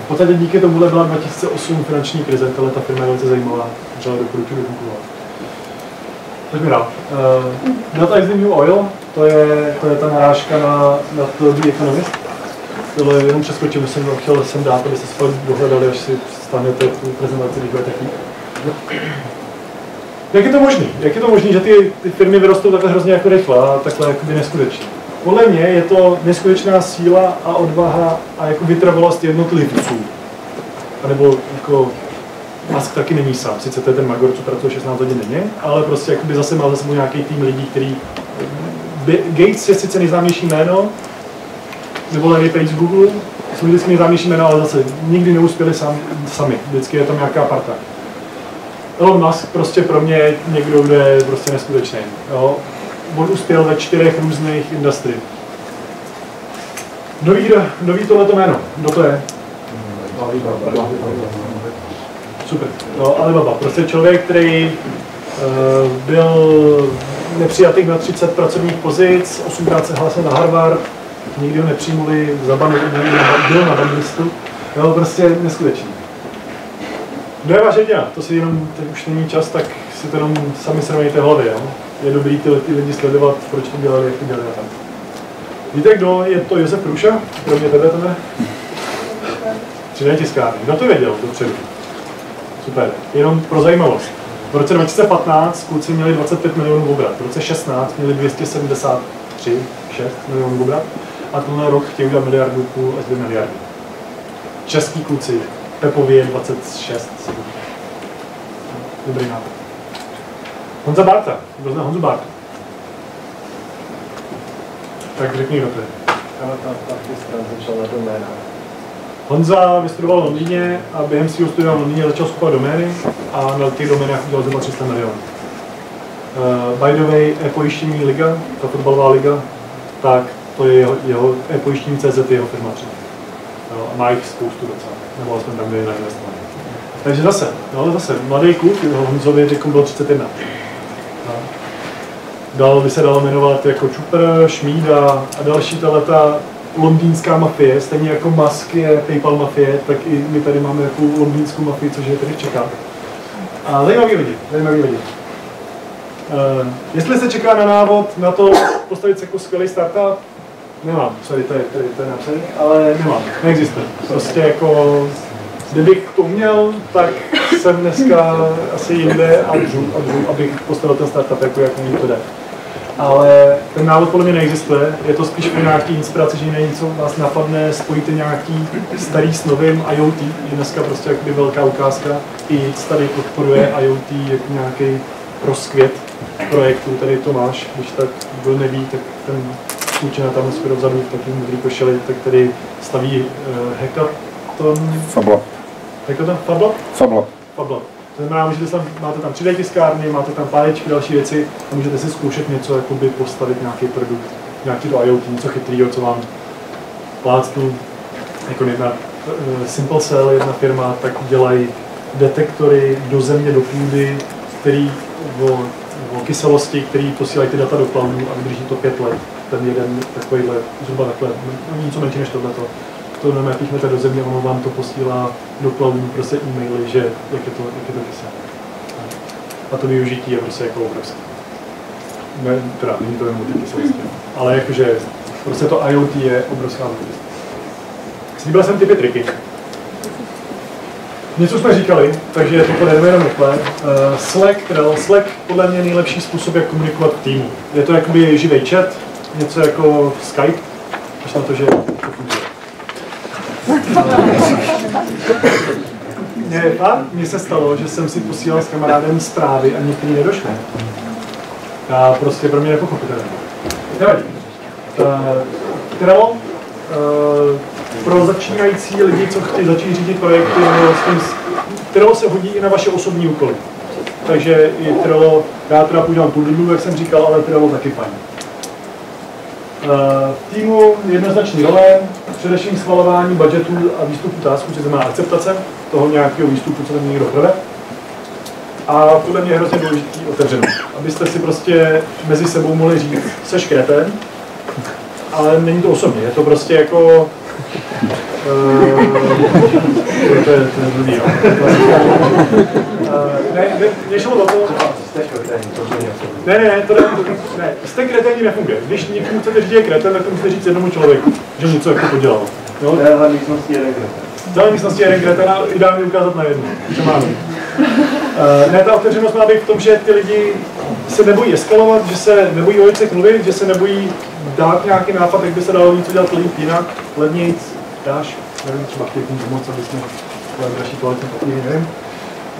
v podstatě díky tomuhle byla 2008 finanční krize, tohle ta firma je velice zajímavá, třeba doporučuji vygooglovat. Pojďme dál. Uh, Delta is the new oil, to je, to je ta narážka na, na to The Economist. Tohle jenom přeskočím, jsem chtěl sem dát, abyste si dohledali, až si stanete tu prezentaci, budete chtít. Jak je to možné? Jak je to možné, že ty, ty firmy vyrostou takhle hrozně jako rychle a takhle jakoby neskutečně? Podle mě je to neskutečná síla a odvaha a jako vytrvalost jednotlivců. A nebo jako Musk taky není sám, sice to je ten Magor, co pracuje 16 hodin denně, ale prostě jakoby zase má za sebou nějaký tým lidí, který... Gates je sice nejznámější jméno, nebo Larry Page z Google, jsou vždycky nejznámější jméno, ale zase nikdy neuspěli sám, sami, vždycky je tam nějaká parta. Elon Musk prostě pro mě je někdo, kdo je prostě neskutečný. Jo? On uspěl ve čtyřech různých industry. Nový, nový tohleto jméno, kdo to je? Super. No, Alibaba, prostě člověk, který uh, byl nepřijatý na 30 pracovních pozic, 8krát se hlásil na Harvard, nikdy ho nepřijmuli, zabanil, byl na banlistu. Jo, prostě neskutečný. Kdo je vaše děla? To si jenom, teď už není čas, tak si to jenom sami srovnejte hlavě. Jo? Je dobrý ty, ty lidi sledovat, proč to dělali, jak to dělali a tak. Víte, kdo je to Josef Průša? Kromě tebe, tebe? 3D tiskárny. Kdo to věděl dopředu? Super. Jenom pro zajímavost. V roce 2015 kluci měli 25 milionů obrat. V roce 16 měli 273, 6 milionů obrat. A tenhle rok chtějí udělat miliardu půl až 2 miliardy. Český kluci, Pepově 26, 7. Dobrý nápad. Honza Barta, kdo zná Honzu Barta? Tak řekni, kdo to je. začal na doménách. Honza vystudoval v Londýně a během svého studia v Londýně začal skupovat domény a na těch doménách udělal zhruba 300 milionů. Uh, by the way, e-pojištění liga, ta fotbalová liga, tak to je jeho, jeho e-pojištění CZ, jeho firma třeba. Uh, a má jich spoustu docela, nebo aspoň tam, kde je nainvestovaný. Takže zase, no zase, mladý kluk, Honzovi teď bylo 31. No. Dal by se dalo jmenovat jako Čupr, Šmída a další ta leta londýnská mafie, stejně jako Musk je PayPal mafie, tak i my tady máme jako londýnskou mafii, což je tady čeká. A zajímavý lidi, zajímavý lidi. Uh, jestli se čeká na návod na to postavit se jako skvělý startup, nemám, sorry, to je, to je, to je napsaný, ale nemám, neexistuje. Prostě jako, kdybych to uměl, tak jsem dneska asi jinde a dřu, a dřu, abych postavil ten startup, jako, jako mi to jde ale ten návod podle mě neexistuje. Je to spíš o nějaký inspiraci, že něco vás napadne, spojíte nějaký starý s novým IoT, je dneska prostě jakoby velká ukázka. I tady podporuje IoT jako nějaký proskvět projektu, tady to máš, když tak kdo neví, tak ten klučina tam skoro vzadu v takovém modrý košeli, tak tady staví uh, hackathon. Fablo. Hackathon? Fablo? Fablo. Fablo. To znamená, můžete tam, máte tam 3D tiskárny, máte tam páječky, další věci a můžete si zkoušet něco, jakoby postavit nějaký produkt, nějaký to IoT, něco chytrýho, co vám plácnu, jako jedna uh, Simple Cell, jedna firma, tak dělají detektory do země, do půdy, který o, o kyselosti, který posílají ty data do cloudu a vydrží to pět let. Ten jeden takovýhle, zhruba takhle, no, něco menší než tohleto to znamená, píchnete do země, ono vám to posílá do cloudu prostě e-maily, že jak je to, jak je to kyse. A to využití je prostě jako obrovské. Ne, teda není to jenom ty kyselosti, ale jakože prostě to IoT je obrovská věc. Slíbil jsem ty triky. Něco jsme říkali, takže to pojedeme jenom rychle. Uh, Slack. Slack podle mě nejlepší způsob, jak komunikovat v týmu. Je to jakoby živý chat, něco jako Skype, až na to, že to funguje. Mně, mně se stalo, že jsem si posílal s kamarádem zprávy a některý nedošly. A prostě pro mě nepochopitelné. Nevadí. Uh, Trello, uh, pro začínající lidi, co chtějí začít řídit projekty, nebo Trello se hodí i na vaše osobní úkoly. Takže i Trello, já teda používám Toodle, jak jsem říkal, ale Trello taky fajn. Uh, v týmu jednoznačný role, především schvalování budgetů a výstupu tasků, což znamená akceptace toho nějakého výstupu, co tam někdo prve. A podle mě je hrozně důležitý otevřenost. Abyste si prostě mezi sebou mohli říct, seš kreten, ale není to osobně, je to prostě jako Uh, to je, to je blbý, no. Uh, ne, ne, mě šlo o to... Ne, ne, ne, to ne, ne, jste kreténi nefunguje. Když někomu chcete říct, že je kreten, tak to musíte říct jednomu člověku, že něco jako podělal. Jo? V téhle místnosti jeden kreten. V téhle místnosti jeden kreten a ideálně ukázat na jednu, co máme. Uh, ne, ta otevřenost má být v tom, že ty lidi se nebojí eskalovat, že se nebojí o věcech mluvit, že se nebojí dát nějaký nápad, jak by se dalo něco dělat líp jinak, levnějc, dáš, nevím, třeba tím pomoct, aby jsme další toaletní papíry, nevím.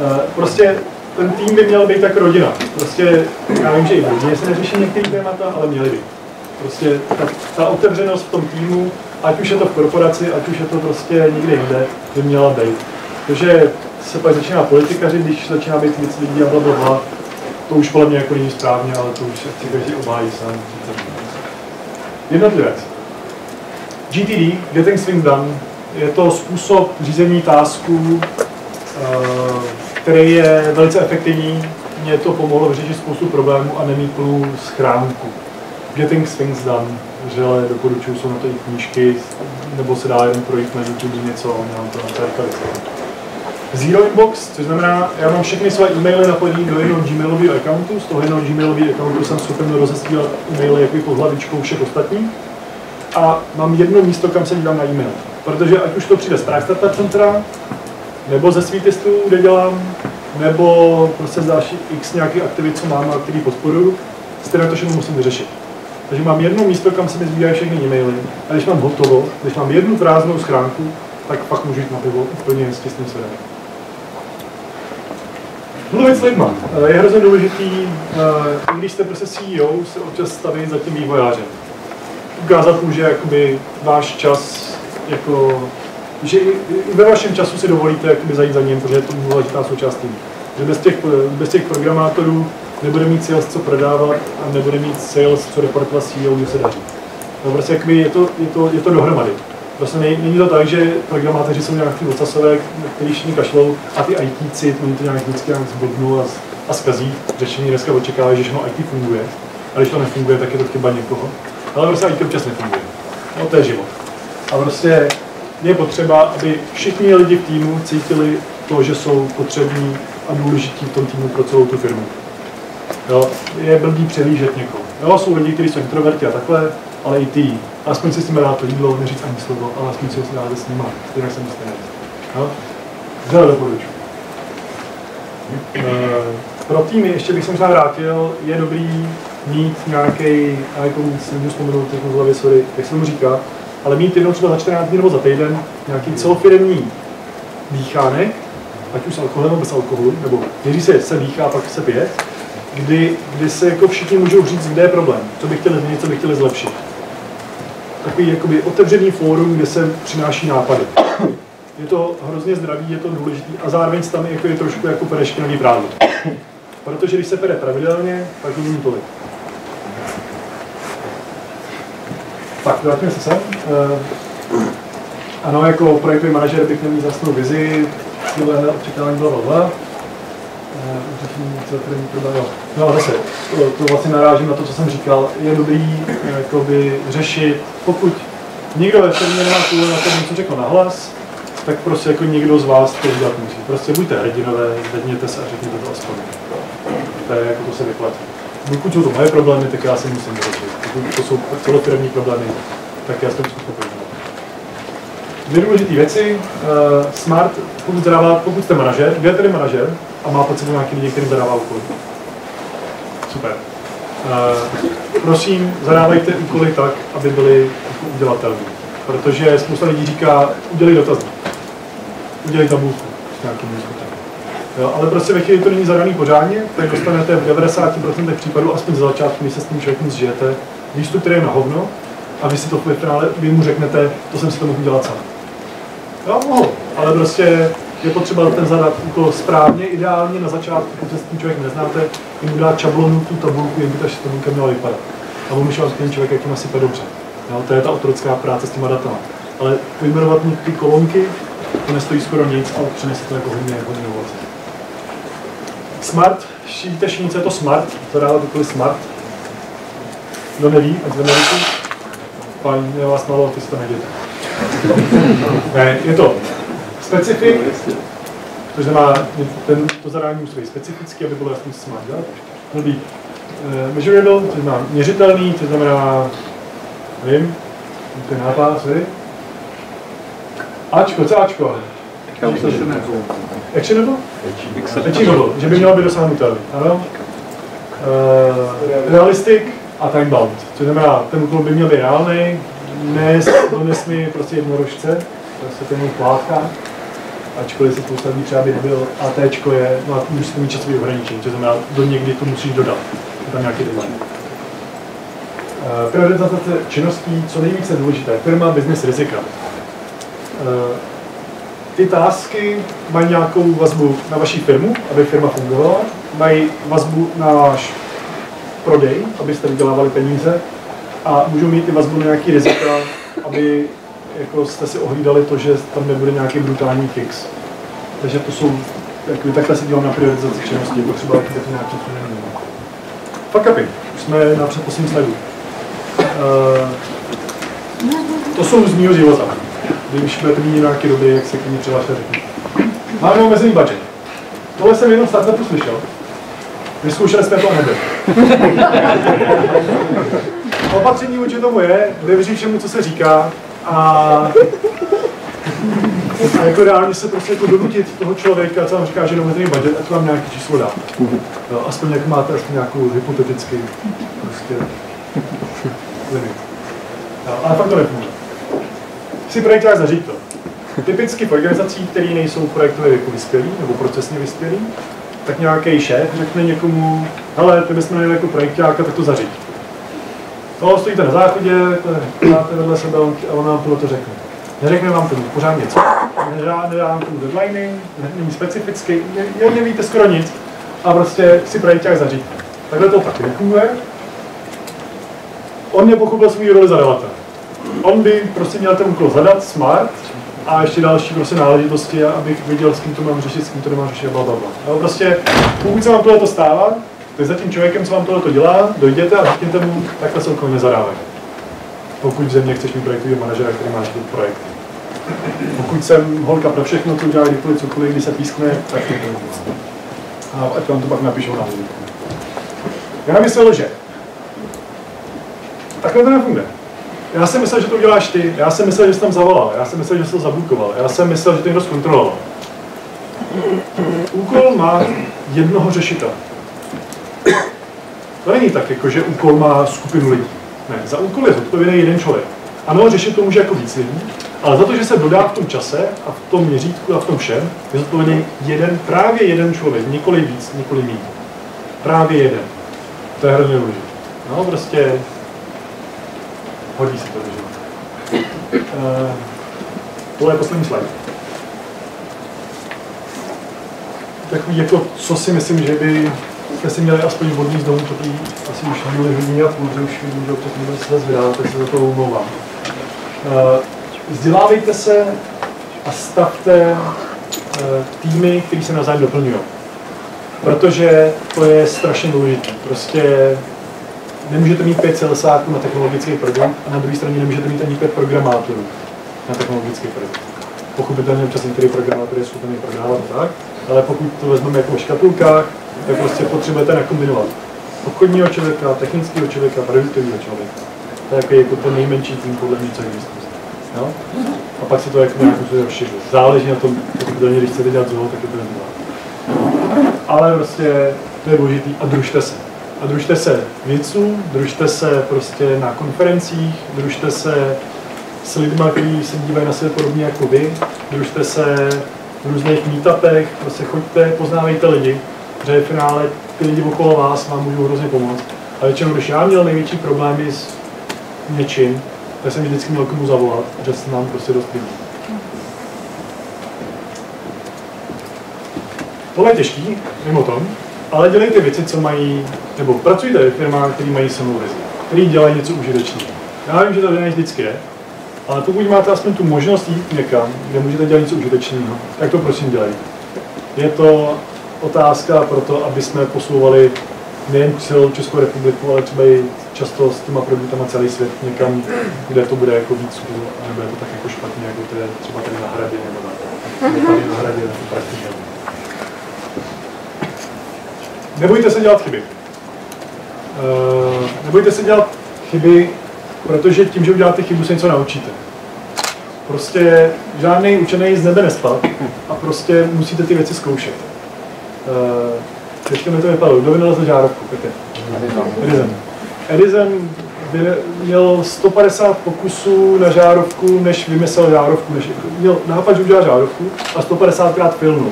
Uh, prostě ten tým by měl být tak rodina. Prostě, já vím, že i rodině se neřeší některé témata, ale měli by. Prostě ta, ta otevřenost v tom týmu, ať už je to v korporaci, ať už je to prostě někde jinde, by měla být. Takže se pak začíná politikařit, když začíná být víc lidí a blablabla, to už podle mě jako není správně, ale to už si každý obhájí sám. Jednotlivec. GTD, Getting Things Done, je to způsob řízení tasků, eh, který je velice efektivní. Mně to pomohlo vyřešit spoustu problémů a nemít plnou schránku. Getting Things Done, vřele doporučuji, jsou na to i knížky, nebo se dá jen projít na YouTube něco, mám to na té Zero Inbox, což znamená, já mám všechny své e-maily napojené do jednoho Gmailového accountu, z toho jednoho Gmailového accountu jsem schopen rozesílat e-maily jako pod hlavičkou všech ostatních a mám jedno místo, kam se dívám na e-mail. Protože ať už to přijde z Startup Centra, nebo ze svých testů, kde dělám, nebo prostě z další x nějakých aktivit, co mám a který podporuju, stejně to všechno musím vyřešit. Takže mám jedno místo, kam se mi zbírají všechny e-maily. A když mám hotovo, když mám jednu prázdnou schránku, tak pak můžu jít na pivo úplně s čistým svědomím. Mluvit s lidma. Eh, je hrozně důležitý, eh, i když jste prostě CEO, se občas staví za tím vývojářem. Ukázat mu, že jakoby váš čas, jako, že i ve vašem času si dovolíte jakoby zajít za ním, protože je to důležitá součást týmu. Že bez těch, bez těch programátorů nebude mít sales co prodávat a nebude mít sales co reportovat CEO, že se daří. No, prostě jakoby je, to, je, to, je to dohromady. Prostě není to tak, že programátoři jsou nějaký ocasové, který všichni kašlou a ty ITci, oni to nějak vždycky nějak zblbnou a, a zkazí. Řešení dneska očekávají, že všechno IT funguje. A když to nefunguje, tak je to chyba někoho. Ale prostě IT občas nefunguje. No to je život. A prostě je potřeba, aby všichni lidi v týmu cítili to, že jsou potřební a důležití v tom týmu pro celou tu firmu. Jo, je blbý přehlížet někoho. Jo, jsou lidi, kteří jsou introverti a takhle, ale i ty. Aspoň si s nimi dát to jídlo, neříct ani slovo, ale aspoň si ho dáte s nimi. Stejně jsem stejný. Jo? Zde doporučuji. E, pro týmy, ještě bych se možná vrátil, je dobrý mít nějaký, jako si můžu vzpomenout jak se mu říká, ale mít jednou třeba za 14 dní nebo za týden nějaký celofiremní dýchánek, ať už s alkoholem nebo bez alkoholu, nebo kteří se, se dýchá, pak se pije, kdy, kdy se jako všichni můžou říct, kde je problém, co by chtěli změnit, co by chtěli zlepšit. Takový jakoby otevřený fórum, kde se přináší nápady. Je to hrozně zdravý, je to důležitý a zároveň tam jako je trošku jako pereškinový prádlo. Protože když se pere pravidelně, tak není tolik. Tak, vrátíme se sem. Uh, ano, jako projektový manažer bych neměl jasnou vizi, cíle očekávání, bla, bla, bla. No zase, to, to vlastně narážím na to, co jsem říkal. Je dobrý jakoby, řešit, pokud někdo ve firmě nemá tu na tom něco řekl nahlas, tak prostě jako někdo z vás to udělat musí. Prostě buďte hrdinové, vedněte se a řekněte to aspoň. To je jako to se vyplatí. Pokud jsou to moje problémy, tak já si musím vyřešit. Pokud to jsou celofirmní problémy, tak já s tím dvě důležité věci. Uh, smart, pokud, zadává, pokud jste manažer, kdo je tedy manažer a má pod sebou nějaký lidi, kterým zadává úkoly. Super. Uh, prosím, zadávejte úkoly tak, aby byly jako udělatelné. Protože spousta lidí říká, udělej dotazník, udělej tabulku s nějakým výsledkem. Jo, ale prostě ve chvíli, to není zadaný pořádně, tak dostanete v 90% případů, aspoň za začátku, když se s tím člověkem zžijete, výstup, který je na hovno, a vy si to ve finále, vy mu řeknete, to jsem si to mohl udělat sám. Jo, mohl, ale prostě je potřeba ten zadat úkol správně, ideálně na začátku, se s tím člověk neznáte, jim mu dát čablonu, tu tabulku, jak by ta tabulka měla vypadat. A on myšel ten člověk, jak to nasype dobře. Jo, to je ta otrocká práce s těma datama. Ale pojmenovat ty kolonky, to nestojí skoro nic, ale přinese to jako hodně, hodně ovoce. Smart, šíte šínice, je to smart, to smart. Kdo neví, ať zvedne ruku. Pán, je vás malo, ty to neděte. ne, je to specifik, to znamená, ten, to zadání musí být specifický, aby bylo jasný, co má dělat. Měl být uh, measurable, to znamená měřitelný, to znamená, nevím, ten nápad, vy? Ačko, co Ačko? Actionable? Actionable, že by mělo být dosáhnutelný, ano? Uh, realistic a timebound, což znamená, ten úkol by měl být reálný, ne, to nesmí prostě jednorožce, prostě ten plátka, ačkoliv se spousta lidí třeba by nebyl, a T je, no a musíte mít časový ohraničení, to znamená, do někdy to musíš dodat, je tam nějaký deadline. Uh, prioritizace činností, co nejvíce důležité, firma, business, rizika. Uh, ty tásky mají nějakou vazbu na vaši firmu, aby firma fungovala, mají vazbu na váš prodej, abyste vydělávali peníze a můžou mít i vazbu na nějaký rizika, aby jako jste si ohlídali to, že tam nebude nějaký brutální fix. Takže to jsou, jak takhle se dívám na prioritizaci činností, je potřeba taky to nějak přesunout. Fuck upy, už jsme na předposledním sledu. Uh, to jsou z mého života. Když budete mít nějaké doby, jak se k ní přihlašte řeknu. Máme omezený budget. Tohle jsem jenom snad slyšel. Vyzkoušeli jsme to a. Opatření vůči tomu je, nevěřit všemu, co se říká a, a jako reálně se prostě jako donutit toho člověka, co vám říká, že neomezený budget, ať vám nějaký číslo dá. No, aspoň jak máte aspoň nějakou hypotetický prostě limit. No, ale fakt to nefunguje. Si zaříď to. Typicky v organizacích, které nejsou projektově jako vyspělý nebo procesně vyspělý, tak nějaký šéf řekne někomu, hele, ty bychom měli jako projektáka, tak to zaříď. To stojíte na záchodě, máte vedle sebe a on tohle to řekne. Neřekne vám tomu pořád něco. Nedá vám tomu deadline, není specifický, ne, nevíte skoro nic a prostě si projekták zařídíte. Takhle to taky nefunguje. On nepochopil svůj roli zadavatele. On by prostě měl ten úkol zadat smart, a ještě další prostě náležitosti, abych věděl, s kým to mám řešit, s kým to nemám řešit, bla, bla, bla. No, prostě, pokud se vám tohle stává, tak za tím člověkem, co vám tohle dělá, dojděte a řekněte mu, takhle se úkol nezadávají. Pokud v země chceš mít projektový manažera, který má řídit projekt. Pokud jsem holka pro všechno, co dělá kdykoliv cokoliv, když se pískne, tak to bude. A ať vám to pak napíšou na hodinku. Já myslel, že takhle to nefunguje. Já jsem myslel, že to uděláš ty, já jsem myslel, že jsi tam zavolal, já jsem myslel, že jsi to zablokoval, já jsem myslel, že to někdo zkontroloval. Úkol má jednoho řešitele. To není tak, jako, že úkol má skupinu lidí. Ne, za úkol je zodpovědný jeden člověk. Ano, řešit to může jako víc lidí, ale za to, že se dodá v tom čase a v tom měřítku a v tom všem, je zodpovědný jeden, právě jeden člověk, nikoli víc, nikoli méně. Právě jeden. To je hrozně důležité. No, prostě hodí se to do života. Uh, tohle je poslední slide. Takový jako, co si myslím, že by jste si měli aspoň vodní z domu, protože asi už měli hodně a půl, už vidím, že občas můžeme se vydávat, tak se za to omlouvám. Uh, vzdělávejte se a stavte uh, týmy, které se navzájem doplňují. Protože to je strašně důležité. Prostě nemůžete mít pět salesáků na technologický program a na druhé straně nemůžete mít ani pět programátorů na technologický program. Pochopitelně občas některý programátor je schopen programovat tak, ale pokud to vezmeme jako v škatulkách, tak prostě potřebujete nakombinovat obchodního člověka, technického člověka, produktového člověka. To je jako, jako ten nejmenší tým podle mě, co existuje. Jo? A pak se to jako nějak způsobem rozšiřuje. Záleží na tom, pochopitelně, když chcete dělat zoo, tak je to nedělá. Ale prostě to je důležitý a družte se. A družte se vědců, družte se prostě na konferencích, družte se s lidmi, kteří se dívají na svět podobně jako vy, družte se v různých meetupech, prostě choďte, poznávejte lidi, že v finále ty lidi okolo vás vám můžou hrozně pomoct. A většinou, když já měl největší problémy s něčím, tak jsem vždycky měl komu zavolat, že se nám prostě líbí. Tohle je těžký, mimo tom, ale dělejte věci, co mají, nebo pracujte ve firmách, které mají samou vizi, které dělají něco užitečného. Já vím, že to ne vždycky je, ale pokud máte aspoň tu možnost jít někam, kde můžete dělat něco užitečného, tak to prosím dělejte. Je to otázka pro to, aby jsme posouvali nejen celou Českou republiku, ale třeba i často s těma produktama celý svět někam, kde to bude jako víc a nebude to tak jako špatně, jako to je třeba tady na hradě nebo na, tady na hradě, na to prakticky. Nebojte se dělat chyby. Uh, nebojte se dělat chyby, protože tím, že uděláte chybu, se něco naučíte. Prostě žádný učený z nebe nespad a prostě musíte ty věci zkoušet. Uh, Teďka mi to vypadalo. Kdo vynalezl žárovku? Petr? Edison. Edison měl 150 pokusů na žárovku, než vymyslel žárovku. Než, měl nápad, že udělá žárovku a 150krát filmnul.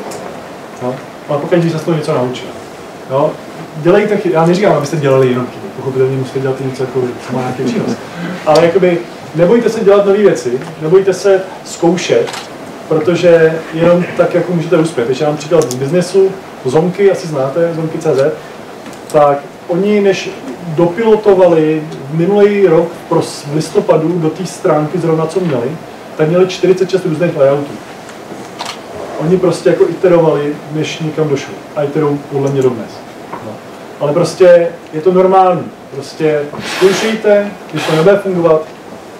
No? A pokud se z toho něco naučil. No? Dělejte chyby. Já neříkám, abyste dělali jenom chyby. Pochopitelně musíte dělat něco, jako, má nějaký přínos. Ale jakoby, nebojte se dělat nové věci, nebojte se zkoušet, protože jenom tak, jako můžete uspět. Když já příklad z biznesu, Zomky, asi znáte, Zomky.cz, tak oni než dopilotovali minulý rok v listopadu do té stránky zrovna co měli, tak měli 46 různých layoutů. Oni prostě jako iterovali, než někam došli. A iterou podle mě dodnes. Ale prostě je to normální. Prostě zkoušejte, když to nebude fungovat,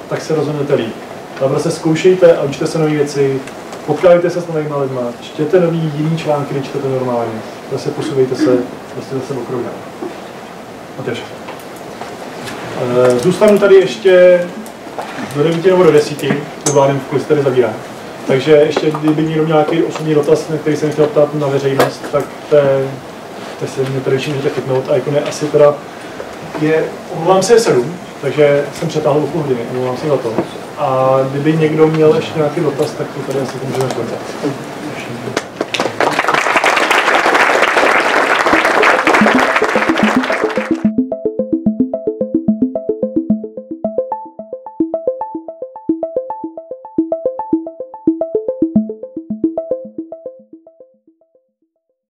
tak se rozhodnete líp. Ale prostě zkoušejte a učte se nové věci, potkávejte se s novými lidmi, čtěte nový jiný články, než čtete normálně. Zase posouvejte se prostě zase okrouhem. A to je. Eh, zůstanu tady ještě do 9 nebo do 10, dovolám v klistery zavírá. Takže ještě, kdyby někdo měl nějaký osobní dotaz, na který jsem chtěl ptát na veřejnost, tak to, to se mě tady můžete chytnout. A jako ne, asi teda je, omlouvám se, je 7, takže jsem přetáhl o půl hodiny, omlouvám se za to. A kdyby někdo měl ještě nějaký dotaz, tak to tady asi můžeme zvednout.